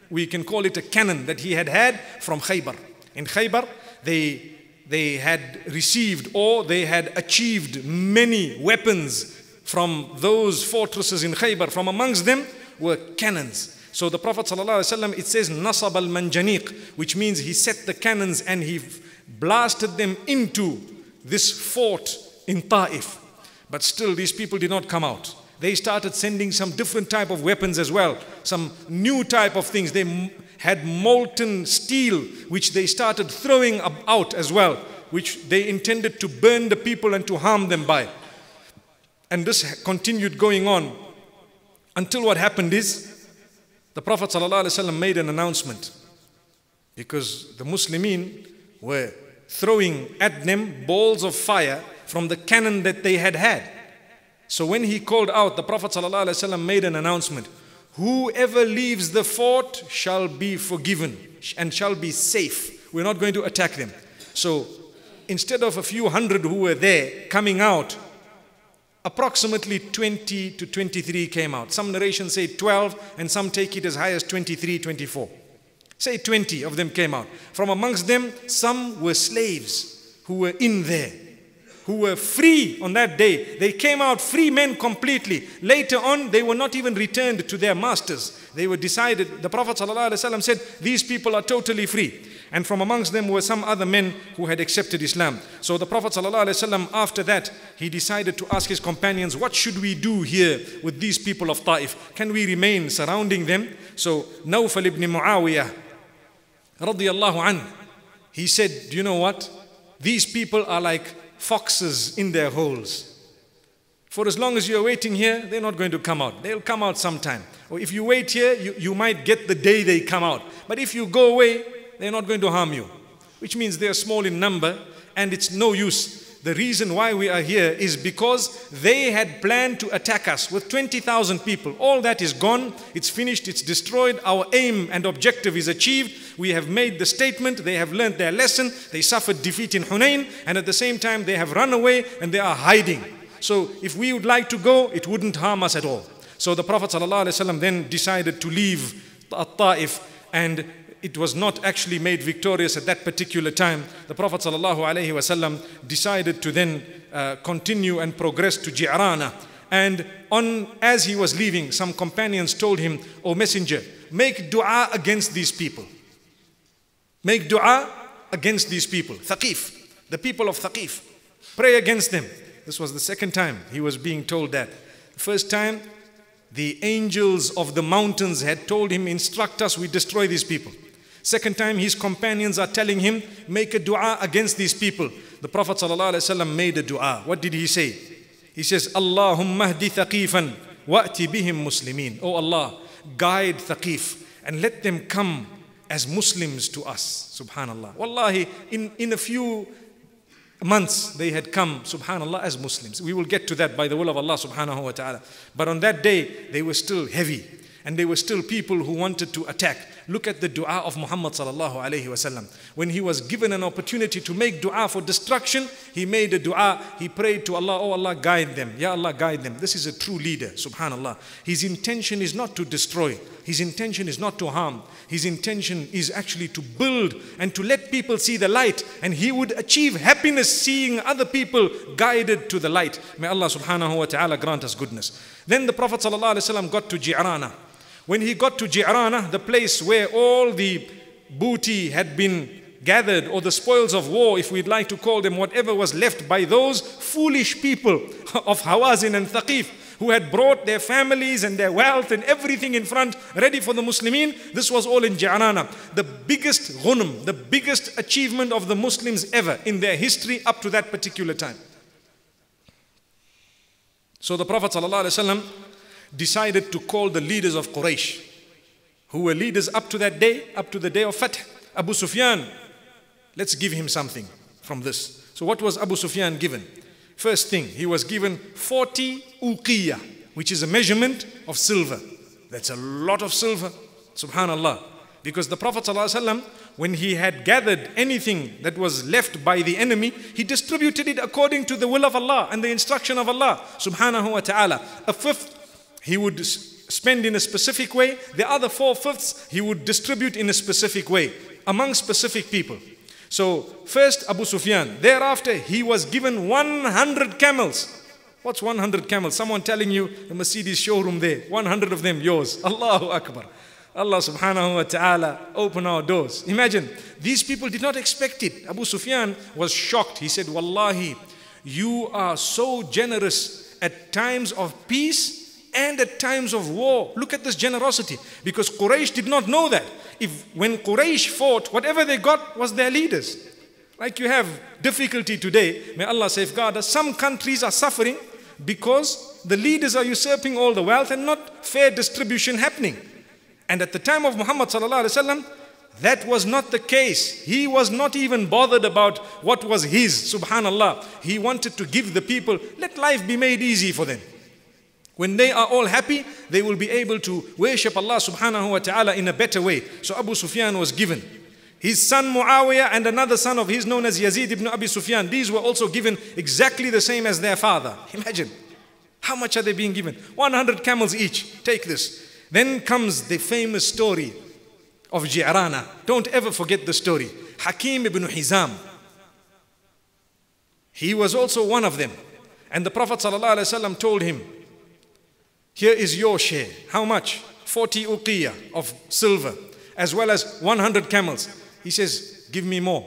A: We can call it a cannon that he had had from Khaybar. In Khaybar, they they had received or they had achieved many weapons from those fortresses in Khaybar. From amongst them were cannons. So the Prophet ﷺ, it says Nasab al Manjaniq, which means he set the cannons and he blasted them into this fort in Ta'if. But still these people did not come out. They started sending some different type of weapons as well, some new type of things. They had molten steel, which they started throwing out as well, which they intended to burn the people and to harm them by. And this continued going on until what happened is the Prophet ﷺ made an announcement because the Muslimin were throwing at them balls of fire from the cannon that they had had. So when he called out, the Prophet ﷺ made an announcement Whoever leaves the fort shall be forgiven and shall be safe. We're not going to attack them. So instead of a few hundred who were there coming out, approximately 20 to 23 came out. Some narrations say 12, and some take it as high as 23, 24. Say 20 of them came out. From amongst them, some were slaves who were in there who were free on that day. They came out free men completely. Later on, they were not even returned to their masters. They were decided, the Prophet ﷺ said, These people are totally free. And from amongst them were some other men who had accepted Islam. So the Prophet ﷺ, after that, he decided to ask his companions, What should we do here with these people of Ta'if? Can we remain surrounding them? So Nawfal ibn Muawiyah, radiallahu anhu, he said, Do you know what? These people are like foxes in their holes. For as long as you're waiting here, they're not going to come out. They'll come out sometime. Or if you wait here, you, you might get the day they come out. But if you go away, they're not going to harm you. Which means they're small in number and it's no use the reason why we are here is because they had planned to attack us with 20,000 people. All that is gone, it's finished, it's destroyed. Our aim and objective is achieved. We have made the statement, they have learned their lesson, they suffered defeat in Hunain, and at the same time, they have run away and they are hiding. So, if we would like to go, it wouldn't harm us at all. So, the Prophet ﷺ then decided to leave At-Ta'if and it was not actually made victorious at that particular time. The Prophet ﷺ decided to then uh, continue and progress to Ji'rana. And on, as he was leaving, some companions told him, O messenger, make dua against these people. Make dua against these people. Thaqif, the people of Thaqif. Pray against them. This was the second time he was being told that. First time, the angels of the mountains had told him, instruct us, we destroy these people. Second time, his companions are telling him, make a dua against these people. The Prophet ﷺ made a dua. What did he say? He says, Allahumma hdi thaqifan wa'ti bihim muslimin. Oh Allah, guide thaqif and let them come as Muslims to us. Subhanallah. Wallahi, in, in a few months they had come, subhanallah, as Muslims. We will get to that by the will of Allah subhanahu wa ta'ala. But on that day, they were still heavy and they were still people who wanted to attack. Look at the dua of Muhammad sallallahu alayhi wasallam. When he was given an opportunity to make dua for destruction, he made a dua. He prayed to Allah, Oh Allah, guide them. Ya Allah, guide them. This is a true leader, subhanallah. His intention is not to destroy. His intention is not to harm. His intention is actually to build and to let people see the light. And he would achieve happiness seeing other people guided to the light. May Allah subhanahu wa ta'ala grant us goodness. Then the Prophet wasallam got to Ji'rana. When he got to Ji'rana, the place where all the booty had been gathered, or the spoils of war, if we'd like to call them, whatever was left by those foolish people of Hawazin and Thaqif, who had brought their families and their wealth and everything in front, ready for the Muslimin. This was all in Ji'rana. The biggest ghunm, the biggest achievement of the Muslims ever in their history up to that particular time. So the Prophet ﷺ decided to call the leaders of Quraysh, who were leaders up to that day, up to the day of Fath. Abu Sufyan, let's give him something from this. So, what was Abu Sufyan given? First thing, he was given 40 uqiyah, which is a measurement of silver. That's a lot of silver. Subhanallah. Because the Prophet ﷺ, when he had gathered anything that was left by the enemy, he distributed it according to the will of Allah and the instruction of Allah subhanahu wa ta'ala. A fifth he would spend in a specific way, the other four fifths he would distribute in a specific way among specific people. So, first Abu Sufyan, thereafter he was given 100 camels. What's 100 camels? Someone telling you the Mercedes showroom there, 100 of them yours. Allahu Akbar. Allah subhanahu wa ta'ala open our doors. Imagine, these people did not expect it. Abu Sufyan was shocked. He said, Wallahi, you are so generous at times of peace and at times of war. Look at this generosity. Because Quraysh did not know that. If when Quraysh fought, whatever they got was their leaders. Like you have difficulty today, may Allah safeguard us. Some countries are suffering because the leaders are usurping all the wealth and not fair distribution happening. And at the time of Muhammad sallallahu that was not the case. He was not even bothered about what was his, subhanallah. He wanted to give the people, let life be made easy for them. When they are all happy, they will be able to worship Allah subhanahu wa ta'ala in a better way. So Abu Sufyan was given. His son Muawiyah and another son of his known as Yazid ibn Abi Sufyan, these were also given exactly the same as their father. Imagine. How much are they being given? 100 camels each. Take this. Then comes the famous story of Ji'rana. Don't ever forget the story. Hakim ibn Hizam. He was also one of them. And the Prophet ﷺ told him, Here is your share. How much? 40 uqiyah of silver, as well as 100 camels. He says, Give me more.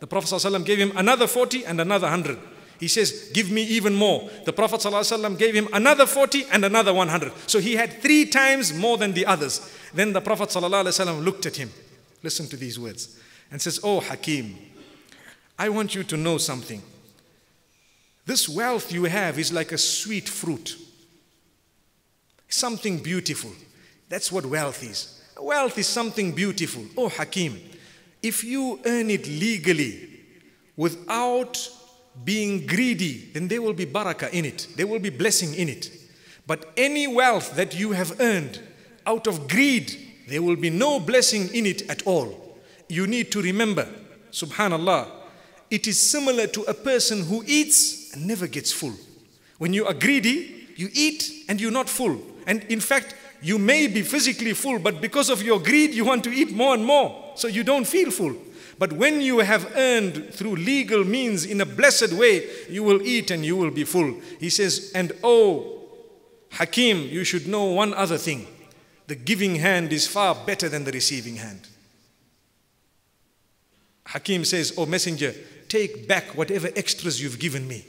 A: The Prophet ﷺ gave him another 40 and another 100. He says, Give me even more. The Prophet ﷺ gave him another 40 and another 100. So he had three times more than the others. Then the Prophet ﷺ looked at him. Listen to these words. And says, Oh Hakim, I want you to know something. This wealth you have is like a sweet fruit, something beautiful. That's what wealth is. Wealth is something beautiful. Oh Hakim, if you earn it legally without being greedy, then there will be barakah in it. There will be blessing in it. But any wealth that you have earned out of greed, there will be no blessing in it at all. You need to remember, subhanallah, it is similar to a person who eats and never gets full. When you are greedy, you eat and you're not full. And in fact, you may be physically full, but because of your greed, you want to eat more and more. So you don't feel full. But when you have earned through legal means in a blessed way, you will eat and you will be full. He says, And oh, Hakim, you should know one other thing. The giving hand is far better than the receiving hand. Hakim says, Oh, messenger, take back whatever extras you've given me.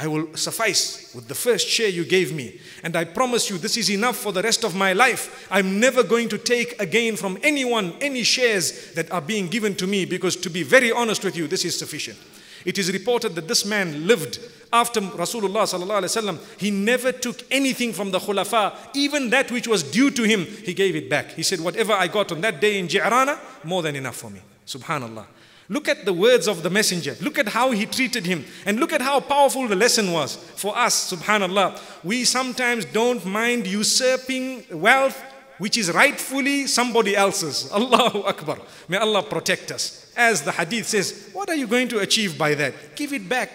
A: I will suffice with the first share you gave me. And I promise you, this is enough for the rest of my life. I'm never going to take again from anyone any shares that are being given to me because, to be very honest with you, this is sufficient. It is reported that this man lived after Rasulullah sallallahu He never took anything from the khulafa, even that which was due to him, he gave it back. He said, Whatever I got on that day in Ji'rana, more than enough for me. Subhanallah. Look at the words of the messenger. Look at how he treated him. And look at how powerful the lesson was for us, subhanAllah. We sometimes don't mind usurping wealth which is rightfully somebody else's. Allahu Akbar. May Allah protect us. As the hadith says, what are you going to achieve by that? Give it back.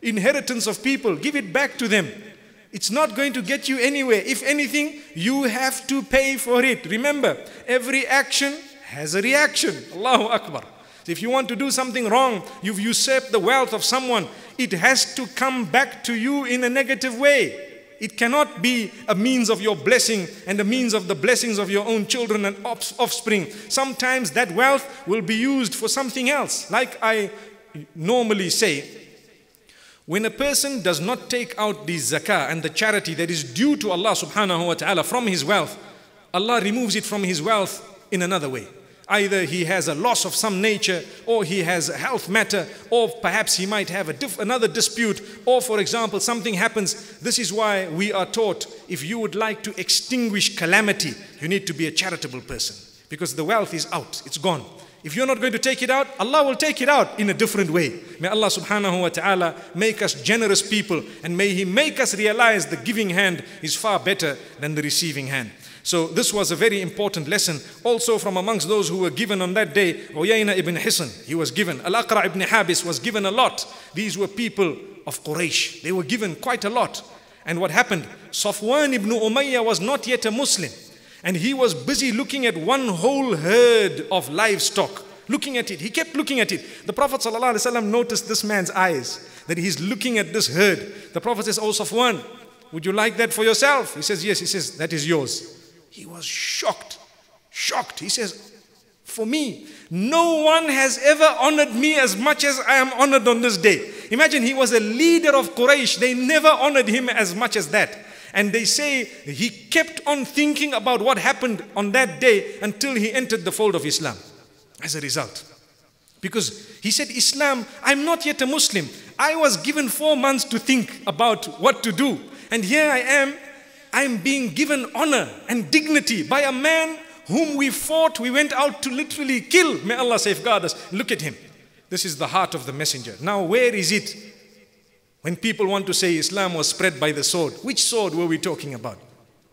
A: Inheritance of people, give it back to them. It's not going to get you anywhere. If anything, you have to pay for it. Remember, every action has a reaction. Allahu Akbar. If you want to do something wrong, you've usurped the wealth of someone, it has to come back to you in a negative way. It cannot be a means of your blessing and a means of the blessings of your own children and offspring. Sometimes that wealth will be used for something else. Like I normally say, when a person does not take out the zakah and the charity that is due to Allah subhanahu wa ta'ala from his wealth, Allah removes it from his wealth in another way. Either he has a loss of some nature, or he has a health matter, or perhaps he might have another dispute, or for example, something happens. This is why we are taught if you would like to extinguish calamity, you need to be a charitable person because the wealth is out, it's gone. If you're not going to take it out, Allah will take it out in a different way. May Allah subhanahu wa ta'ala make us generous people and may He make us realize the giving hand is far better than the receiving hand. So this was a very important lesson. Also from amongst those who were given on that day, Uyayna ibn Hisn, he was given. Al-Aqra ibn Habis was given a lot. These were people of Quraysh. They were given quite a lot. And what happened? Safwan ibn Umayyah was not yet a Muslim. And he was busy looking at one whole herd of livestock. Looking at it. He kept looking at it. The Prophet ﷺ noticed this man's eyes, that he's looking at this herd. The Prophet says, Oh Safwan, would you like that for yourself? He says, Yes. He says, That is yours. He was shocked. Shocked. He says, For me, no one has ever honored me as much as I am honored on this day. Imagine he was a leader of Quraysh. They never honored him as much as that. And they say he kept on thinking about what happened on that day until he entered the fold of Islam as a result. Because he said, Islam, I'm not yet a Muslim. I was given four months to think about what to do. And here I am I'm being given honor and dignity by a man whom we fought, we went out to literally kill. May Allah safeguard us. Look at him. This is the heart of the messenger. Now, where is it when people want to say Islam was spread by the sword? Which sword were we talking about?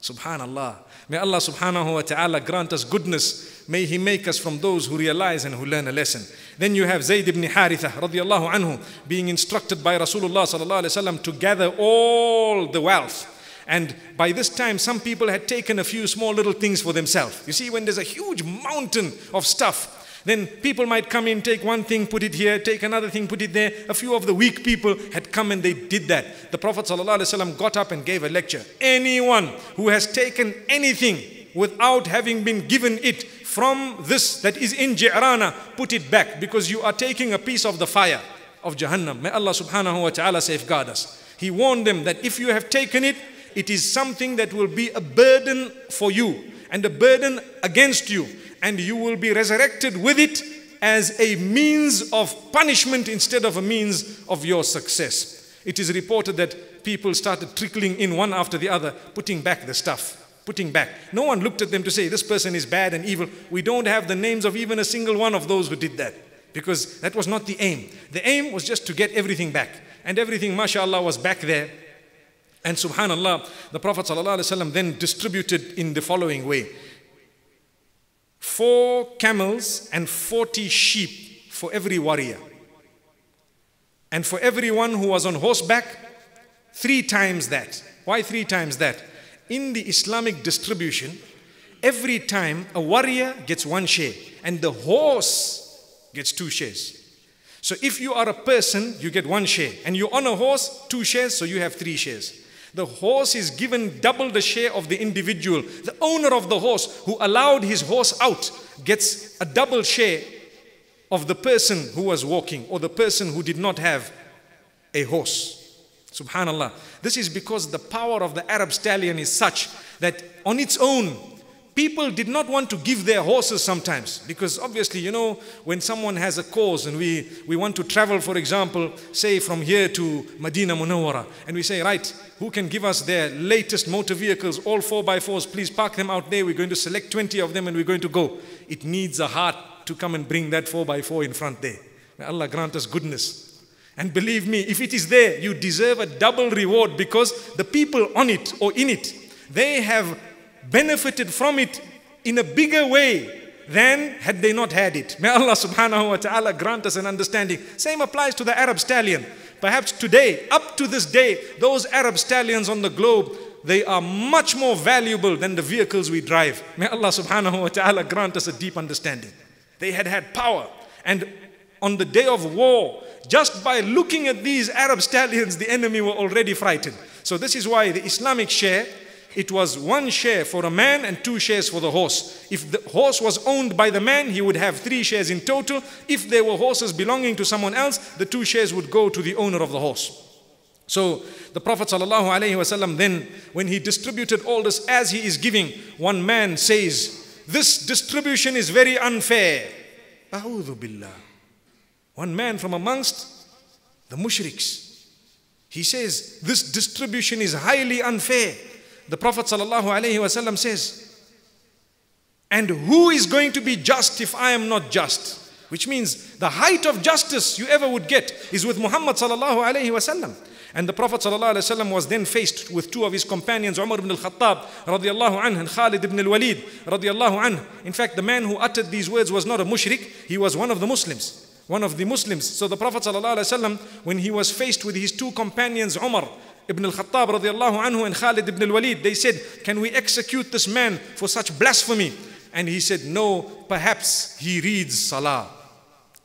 A: Subhanallah. May Allah subhanahu wa ta'ala grant us goodness. May He make us from those who realize and who learn a lesson. Then you have Zayd ibn Haritha radiallahu anhu being instructed by Rasulullah sallallahu alayhi wasallam to gather all the wealth and by this time, some people had taken a few small little things for themselves. You see, when there's a huge mountain of stuff, then people might come in, take one thing, put it here, take another thing, put it there. A few of the weak people had come and they did that. The Prophet ﷺ got up and gave a lecture. Anyone who has taken anything without having been given it from this that is in Ji'rana, put it back because you are taking a piece of the fire of Jahannam. May Allah subhanahu wa ta'ala safeguard us. He warned them that if you have taken it, it is something that will be a burden for you and a burden against you, and you will be resurrected with it as a means of punishment instead of a means of your success. It is reported that people started trickling in one after the other, putting back the stuff. Putting back. No one looked at them to say, This person is bad and evil. We don't have the names of even a single one of those who did that because that was not the aim. The aim was just to get everything back. And everything, mashallah, was back there and subhanallah, the Prophet ﷺ then distributed in the following way four camels and 40 sheep for every warrior. And for everyone who was on horseback, three times that. Why three times that? In the Islamic distribution, every time a warrior gets one share and the horse gets two shares. So if you are a person, you get one share. And you're on a horse, two shares, so you have three shares. The horse is given double the share of the individual. The owner of the horse who allowed his horse out gets a double share of the person who was walking or the person who did not have a horse. Subhanallah. This is because the power of the Arab stallion is such that on its own People did not want to give their horses sometimes because obviously, you know, when someone has a cause and we, we want to travel, for example, say from here to Medina Munawara, and we say, right, who can give us their latest motor vehicles, all 4x4s, please park them out there. We're going to select 20 of them and we're going to go. It needs a heart to come and bring that 4x4 in front there. May Allah grant us goodness. And believe me, if it is there, you deserve a double reward because the people on it or in it, they have benefited from it in a bigger way than had they not had it. May Allah subhanahu wa ta'ala grant us an understanding. Same applies to the Arab stallion. Perhaps today, up to this day, those Arab stallions on the globe, they are much more valuable than the vehicles we drive. May Allah subhanahu wa ta'ala grant us a deep understanding. They had had power. And on the day of war, just by looking at these Arab stallions, the enemy were already frightened. So this is why the Islamic share it was one share for a man and two shares for the horse. If the horse was owned by the man, he would have three shares in total. If there were horses belonging to someone else, the two shares would go to the owner of the horse. So the Prophet ﷺ then, when he distributed all this as he is giving, one man says, This distribution is very unfair. billah. One man from amongst the mushriks. He says, This distribution is highly unfair The Prophet ﷺ says, And who is going to be just if I am not just? Which means the height of justice you ever would get is with Muhammad sallallahu alaihi wasallam. And the Prophet ﷺ was then faced with two of his companions, Umar ibn al-Khattab radiallahu anh and Khalid ibn al-Walid radiallahu anh. In fact, the man who uttered these words was not a mushrik, he was one of the Muslims. One of the Muslims. So the Prophet ﷺ, when he was faced with his two companions, Umar ibn al-Khattab radiallahu anhu and Khalid ibn al-Walid, they said, can we execute this man for such blasphemy? And he said, no, perhaps he reads salah.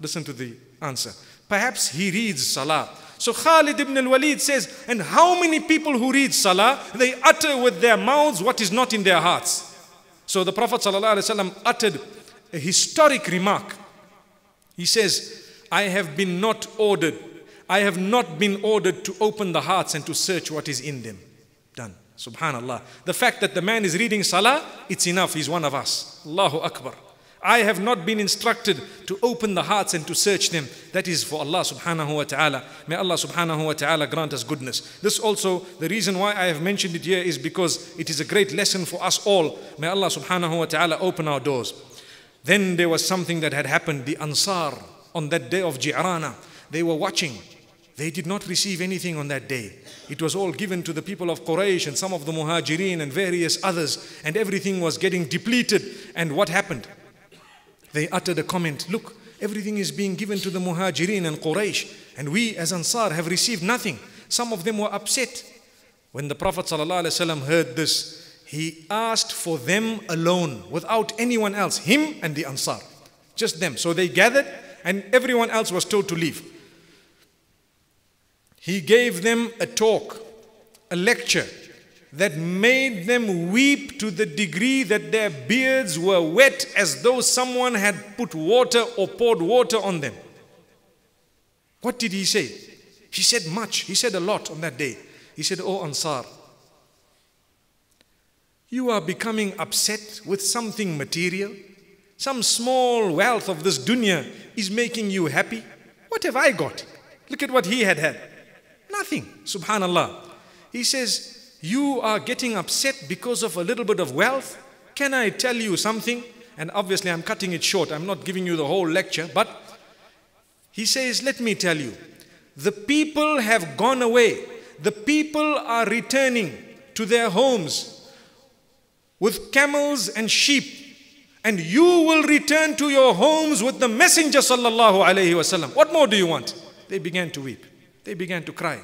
A: Listen to the answer. Perhaps he reads salah. So Khalid ibn al-Walid says, and how many people who read salah, they utter with their mouths what is not in their hearts. So the Prophet ﷺ uttered a historic remark. He says, I have been not ordered, I have not been ordered to open the hearts and to search what is in them. Done. Subhanallah. The fact that the man is reading salah, it's enough. He's one of us. Allahu Akbar. I have not been instructed to open the hearts and to search them. That is for Allah subhanahu wa ta'ala. May Allah subhanahu wa ta'ala grant us goodness. This also, the reason why I have mentioned it here is because it is a great lesson for us all. May Allah subhanahu wa ta'ala open our doors. Then there was something that had happened. The Ansar on that day of Ji'rana, they were watching. They did not receive anything on that day. It was all given to the people of Quraysh and some of the Muhajirin and various others, and everything was getting depleted. And what happened? They uttered a comment, look, everything is being given to the Muhajirin and Quraysh, and we as Ansar have received nothing. Some of them were upset. When the Prophet ﷺ heard this, he asked for them alone, without anyone else, him and the Ansar, just them. So they gathered, and everyone else was told to leave. He gave them a talk, a lecture, that made them weep to the degree that their beards were wet as though someone had put water or poured water on them. What did he say? He said much. He said a lot on that day. He said, Oh Ansar, you are becoming upset with something material. Some small wealth of this dunya is making you happy. What have I got? Look at what he had had. Nothing. Subhanallah. He says, you are getting upset because of a little bit of wealth? Can I tell you something? And obviously, I'm cutting it short. I'm not giving you the whole lecture, but he says, Let me tell you, the people have gone away. The people are returning to their homes with camels and sheep. And you will return to your homes with the Messenger sallallahu wasallam. What more do you want? They began to weep. They began to cry.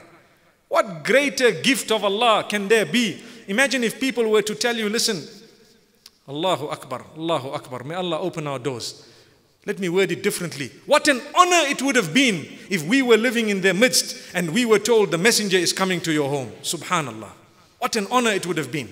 A: What greater gift of Allah can there be? Imagine if people were to tell you, listen, Allahu Akbar, Allahu Akbar, may Allah open our doors. Let me word it differently. What an honor it would have been if we were living in their midst and we were told the messenger is coming to your home. Subhanallah. What an honor it would have been.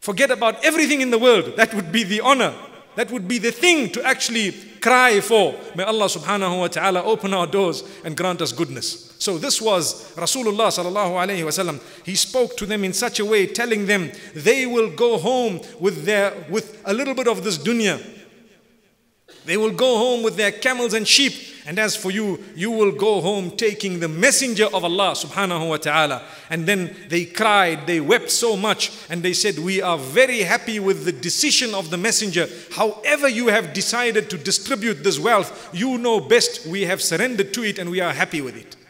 A: Forget about everything in the world. That would be the honor. That would be the thing to actually cry for. May Allah subhanahu wa ta'ala open our doors and grant us goodness. So this was Rasulullah sallallahu alayhi wasallam. He spoke to them in such a way, telling them they will go home with their with a little bit of this dunya. They will go home with their camels and sheep. And as for you, you will go home taking the messenger of Allah subhanahu wa ta'ala. And then they cried, they wept so much, and they said, We are very happy with the decision of the messenger. However, you have decided to distribute this wealth, you know best. We have surrendered to it and we are happy with it.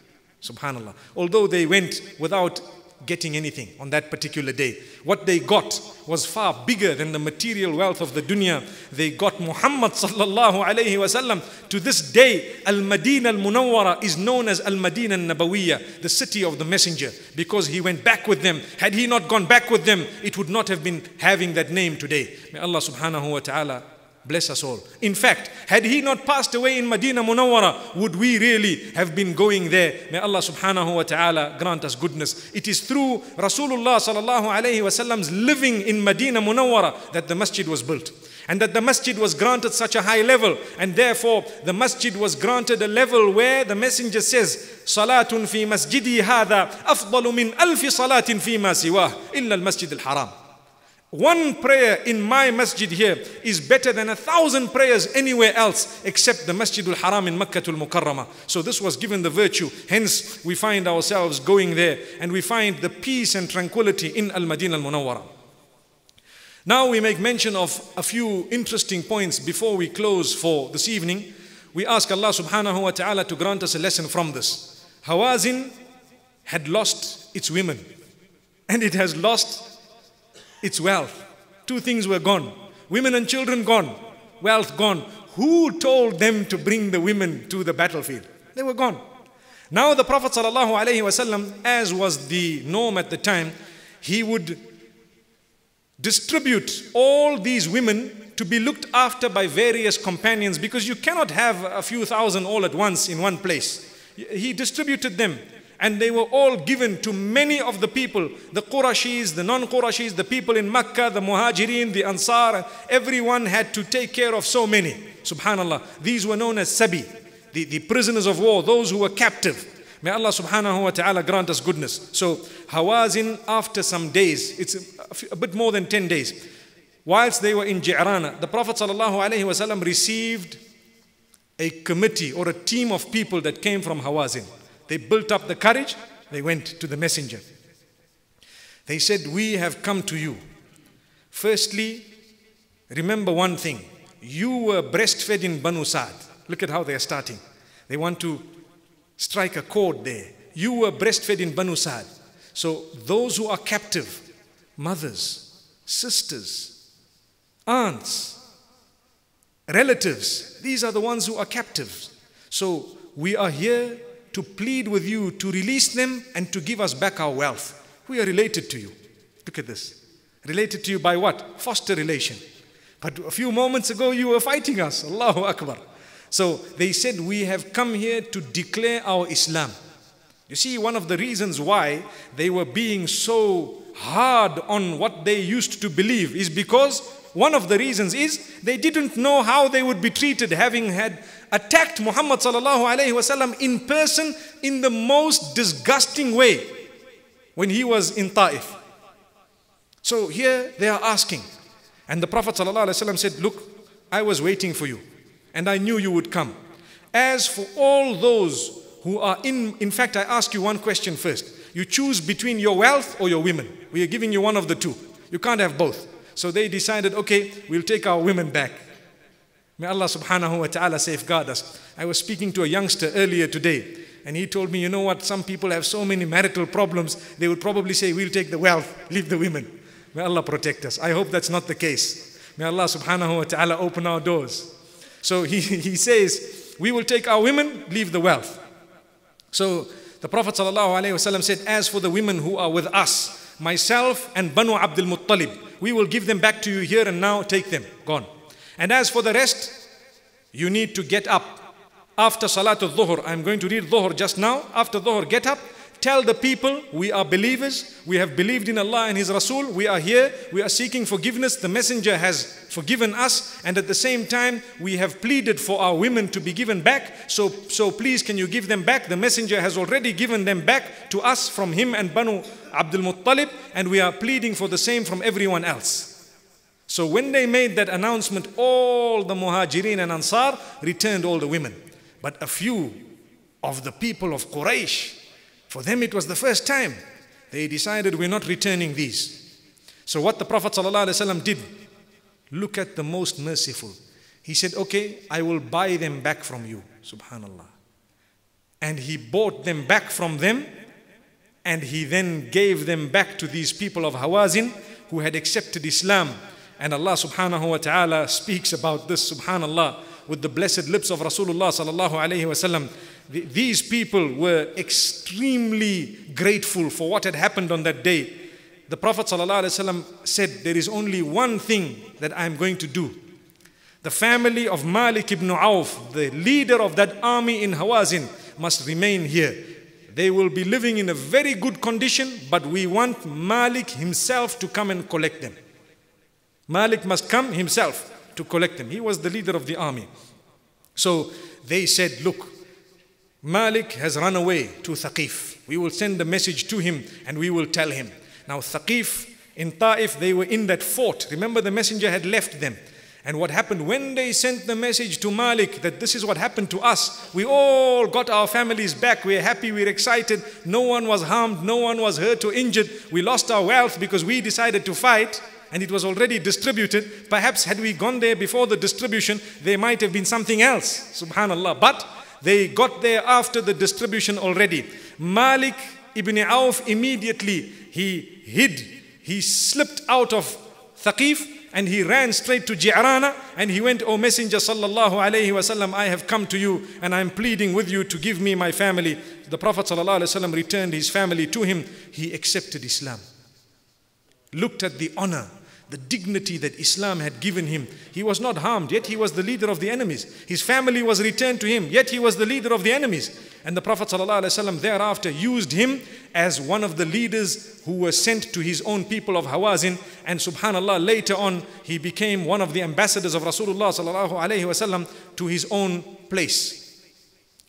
A: Subhanallah. Although they went without getting anything on that particular day. What they got was far bigger than the material wealth of the dunya. They got Muhammad sallallahu alayhi wasallam. To this day, Al-Madinah al-Munawwara is known as Al-Madinah al-Nabawiyya, the city of the messenger, because he went back with them. Had he not gone back with them, it would not have been having that name today. May Allah subhanahu wa ta'ala Bless us all. In fact, had he not passed away in Medina Munawwara, would we really have been going there? May Allah subhanahu wa ta'ala grant us goodness. It is through Rasulullah sallallahu alayhi wasallam's living in Medina Munawwara that the masjid was built. And that the masjid was granted such a high level. And therefore, the masjid was granted a level where the messenger says, Salatun fi masjidi hada afdalu min alfi salatin fi ma siwah illa al-masjid al-haram. One prayer in my masjid here is better than a thousand prayers anywhere else except the Masjid al Haram in Makkah al Mukarramah. So this was given the virtue. Hence, we find ourselves going there and we find the peace and tranquility in Al Madinah al Munawwara. Now we make mention of a few interesting points before we close for this evening. We ask Allah subhanahu wa ta'ala to grant us a lesson from this. Hawazin had lost its women and it has lost its wealth. Two things were gone women and children gone, wealth gone. Who told them to bring the women to the battlefield? They were gone. Now, the Prophet, ﷺ, as was the norm at the time, he would distribute all these women to be looked after by various companions because you cannot have a few thousand all at once in one place. He distributed them and they were all given to many of the people the Qurashis, the non Qurashis, the people in Mecca, the Muhajirin, the Ansar. Everyone had to take care of so many. Subhanallah. These were known as Sabi, the, the prisoners of war, those who were captive. May Allah subhanahu wa ta'ala grant us goodness. So, Hawazin, after some days, it's a, a bit more than 10 days, whilst they were in Ji'rana, the Prophet sallallahu alayhi wasallam received a committee or a team of people that came from Hawazin. They built up the courage, they went to the messenger. They said, We have come to you. Firstly, remember one thing you were breastfed in Banu Sa'd. Look at how they are starting. They want to strike a chord there. You were breastfed in Banu Sa'd. So those who are captive, mothers, sisters, aunts, relatives, these are the ones who are captives. So we are here to plead with you to release them and to give us back our wealth. We are related to you. Look at this. Related to you by what? Foster relation. But a few moments ago you were fighting us. Allahu Akbar. So they said, We have come here to declare our Islam. You see, one of the reasons why they were being so hard on what they used to believe is because one of the reasons is they didn't know how they would be treated having had attacked Muhammad sallallahu alaihi wasallam in person in the most disgusting way when he was in Taif. So here they are asking and the Prophet sallallahu alaihi wasallam said, "Look, I was waiting for you and I knew you would come. As for all those who are in, in fact, I ask you one question first. You choose between your wealth or your women. We are giving you one of the two. You can't have both. So they decided, okay, we'll take our women back. May Allah subhanahu wa ta'ala safeguard us. I was speaking to a youngster earlier today, and he told me, you know what, some people have so many marital problems, they would probably say, we'll take the wealth, leave the women. May Allah protect us. I hope that's not the case. May Allah subhanahu wa ta'ala open our doors. So he, he says, We will take our women, leave the wealth. So the Prophet ﷺ said, As for the women who are with us, myself and Banu Abdul Muttalib, we will give them back to you here and now, take them, gone. And as for the rest, you need to get up. After Salatul Dhuhr, I'm going to read Dhuhr just now. After Dhuhr, get up, Tell the people we are believers, we have believed in Allah and His Rasul, we are here, we are seeking forgiveness. The Messenger has forgiven us, and at the same time, we have pleaded for our women to be given back. So, so please, can you give them back? The Messenger has already given them back to us from him and Banu Abdul Muttalib, and we are pleading for the same from everyone else. So when they made that announcement, all the Muhajirin and Ansar returned all the women. But a few of the people of Quraysh, for them, it was the first time. They decided, we're not returning these. So, what the Prophet ﷺ did, look at the most merciful. He said, Okay, I will buy them back from you. Subhanallah. And he bought them back from them, and he then gave them back to these people of Hawazin who had accepted Islam. And Allah subhanahu wa ta'ala speaks about this, subhanallah, with the blessed lips of Rasulullah sallallahu alayhi wasallam these people were extremely grateful for what had happened on that day. The Prophet ﷺ said, There is only one thing that I am going to do. The family of Malik ibn Auf, the leader of that army in Hawazin, must remain here. They will be living in a very good condition, but we want Malik himself to come and collect them. Malik must come himself to collect them. He was the leader of the army. So they said, Look, Malik has run away to Thaqif. We will send a message to him and we will tell him. Now, Thaqif in Ta'if, they were in that fort. Remember, the messenger had left them. And what happened when they sent the message to Malik that this is what happened to us? We all got our families back. We're happy, we're excited. No one was harmed, no one was hurt or injured. We lost our wealth because we decided to fight and it was already distributed. Perhaps had we gone there before the distribution, there might have been something else. Subhanallah. But they got there after the distribution already. Malik ibn Auf immediately he hid. He slipped out of Thaqif and he ran straight to Ji'rana and he went, O Messenger sallallahu alayhi wasallam, I have come to you and I am pleading with you to give me my family. The Prophet sallallahu alayhi wasallam returned his family to him. He accepted Islam. Looked at the honor the dignity that Islam had given him. He was not harmed, yet he was the leader of the enemies. His family was returned to him, yet he was the leader of the enemies. And the Prophet ﷺ thereafter used him as one of the leaders who were sent to his own people of Hawazin. And subhanAllah, later on, he became one of the ambassadors of Rasulullah ﷺ to his own place.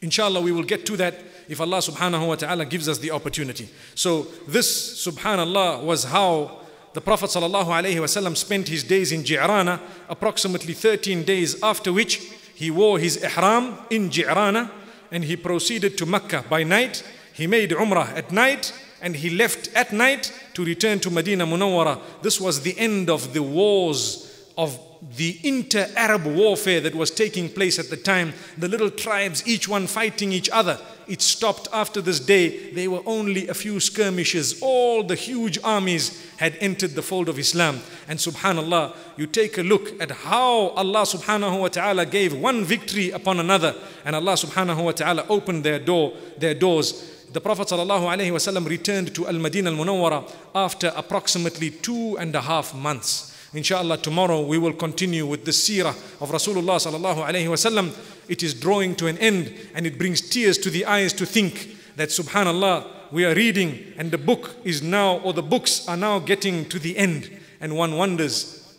A: Inshallah, we will get to that if Allah subhanahu wa ta'ala gives us the opportunity. So, this subhanAllah was how the Prophet ﷺ spent his days in Ji'rana, approximately 13 days after which he wore his ihram in Ji'rana and he proceeded to Mecca by night. He made Umrah at night and he left at night to return to Medina Munawwara. This was the end of the wars of the inter Arab warfare that was taking place at the time, the little tribes, each one fighting each other, it stopped after this day. There were only a few skirmishes. All the huge armies had entered the fold of Islam. And subhanAllah, you take a look at how Allah subhanahu wa ta'ala gave one victory upon another, and Allah subhanahu wa ta'ala opened their door, their doors. The Prophet ﷺ returned to Al Madinah Al Munawwara after approximately two and a half months. Inshallah, tomorrow we will continue with the seerah of Rasulullah sallallahu alaihi wasallam. It is drawing to an end and it brings tears to the eyes to think that subhanallah, we are reading and the book is now, or the books are now getting to the end. And one wonders,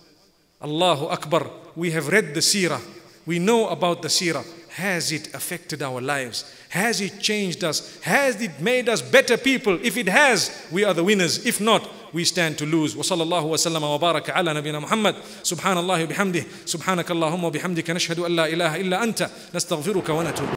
A: Allahu Akbar, we have read the seerah, we know about the seerah. Has it affected our lives? Has it changed us? Has it made us better people? If it has, we are the winners. If not, we stand to lose. وصلى الله وسلم وبارك على نبينا محمد سبحان الله وبحمده سبحانك اللهم وبحمدك نشهد أن لا إله إلا أنت نستغفرك ونتوب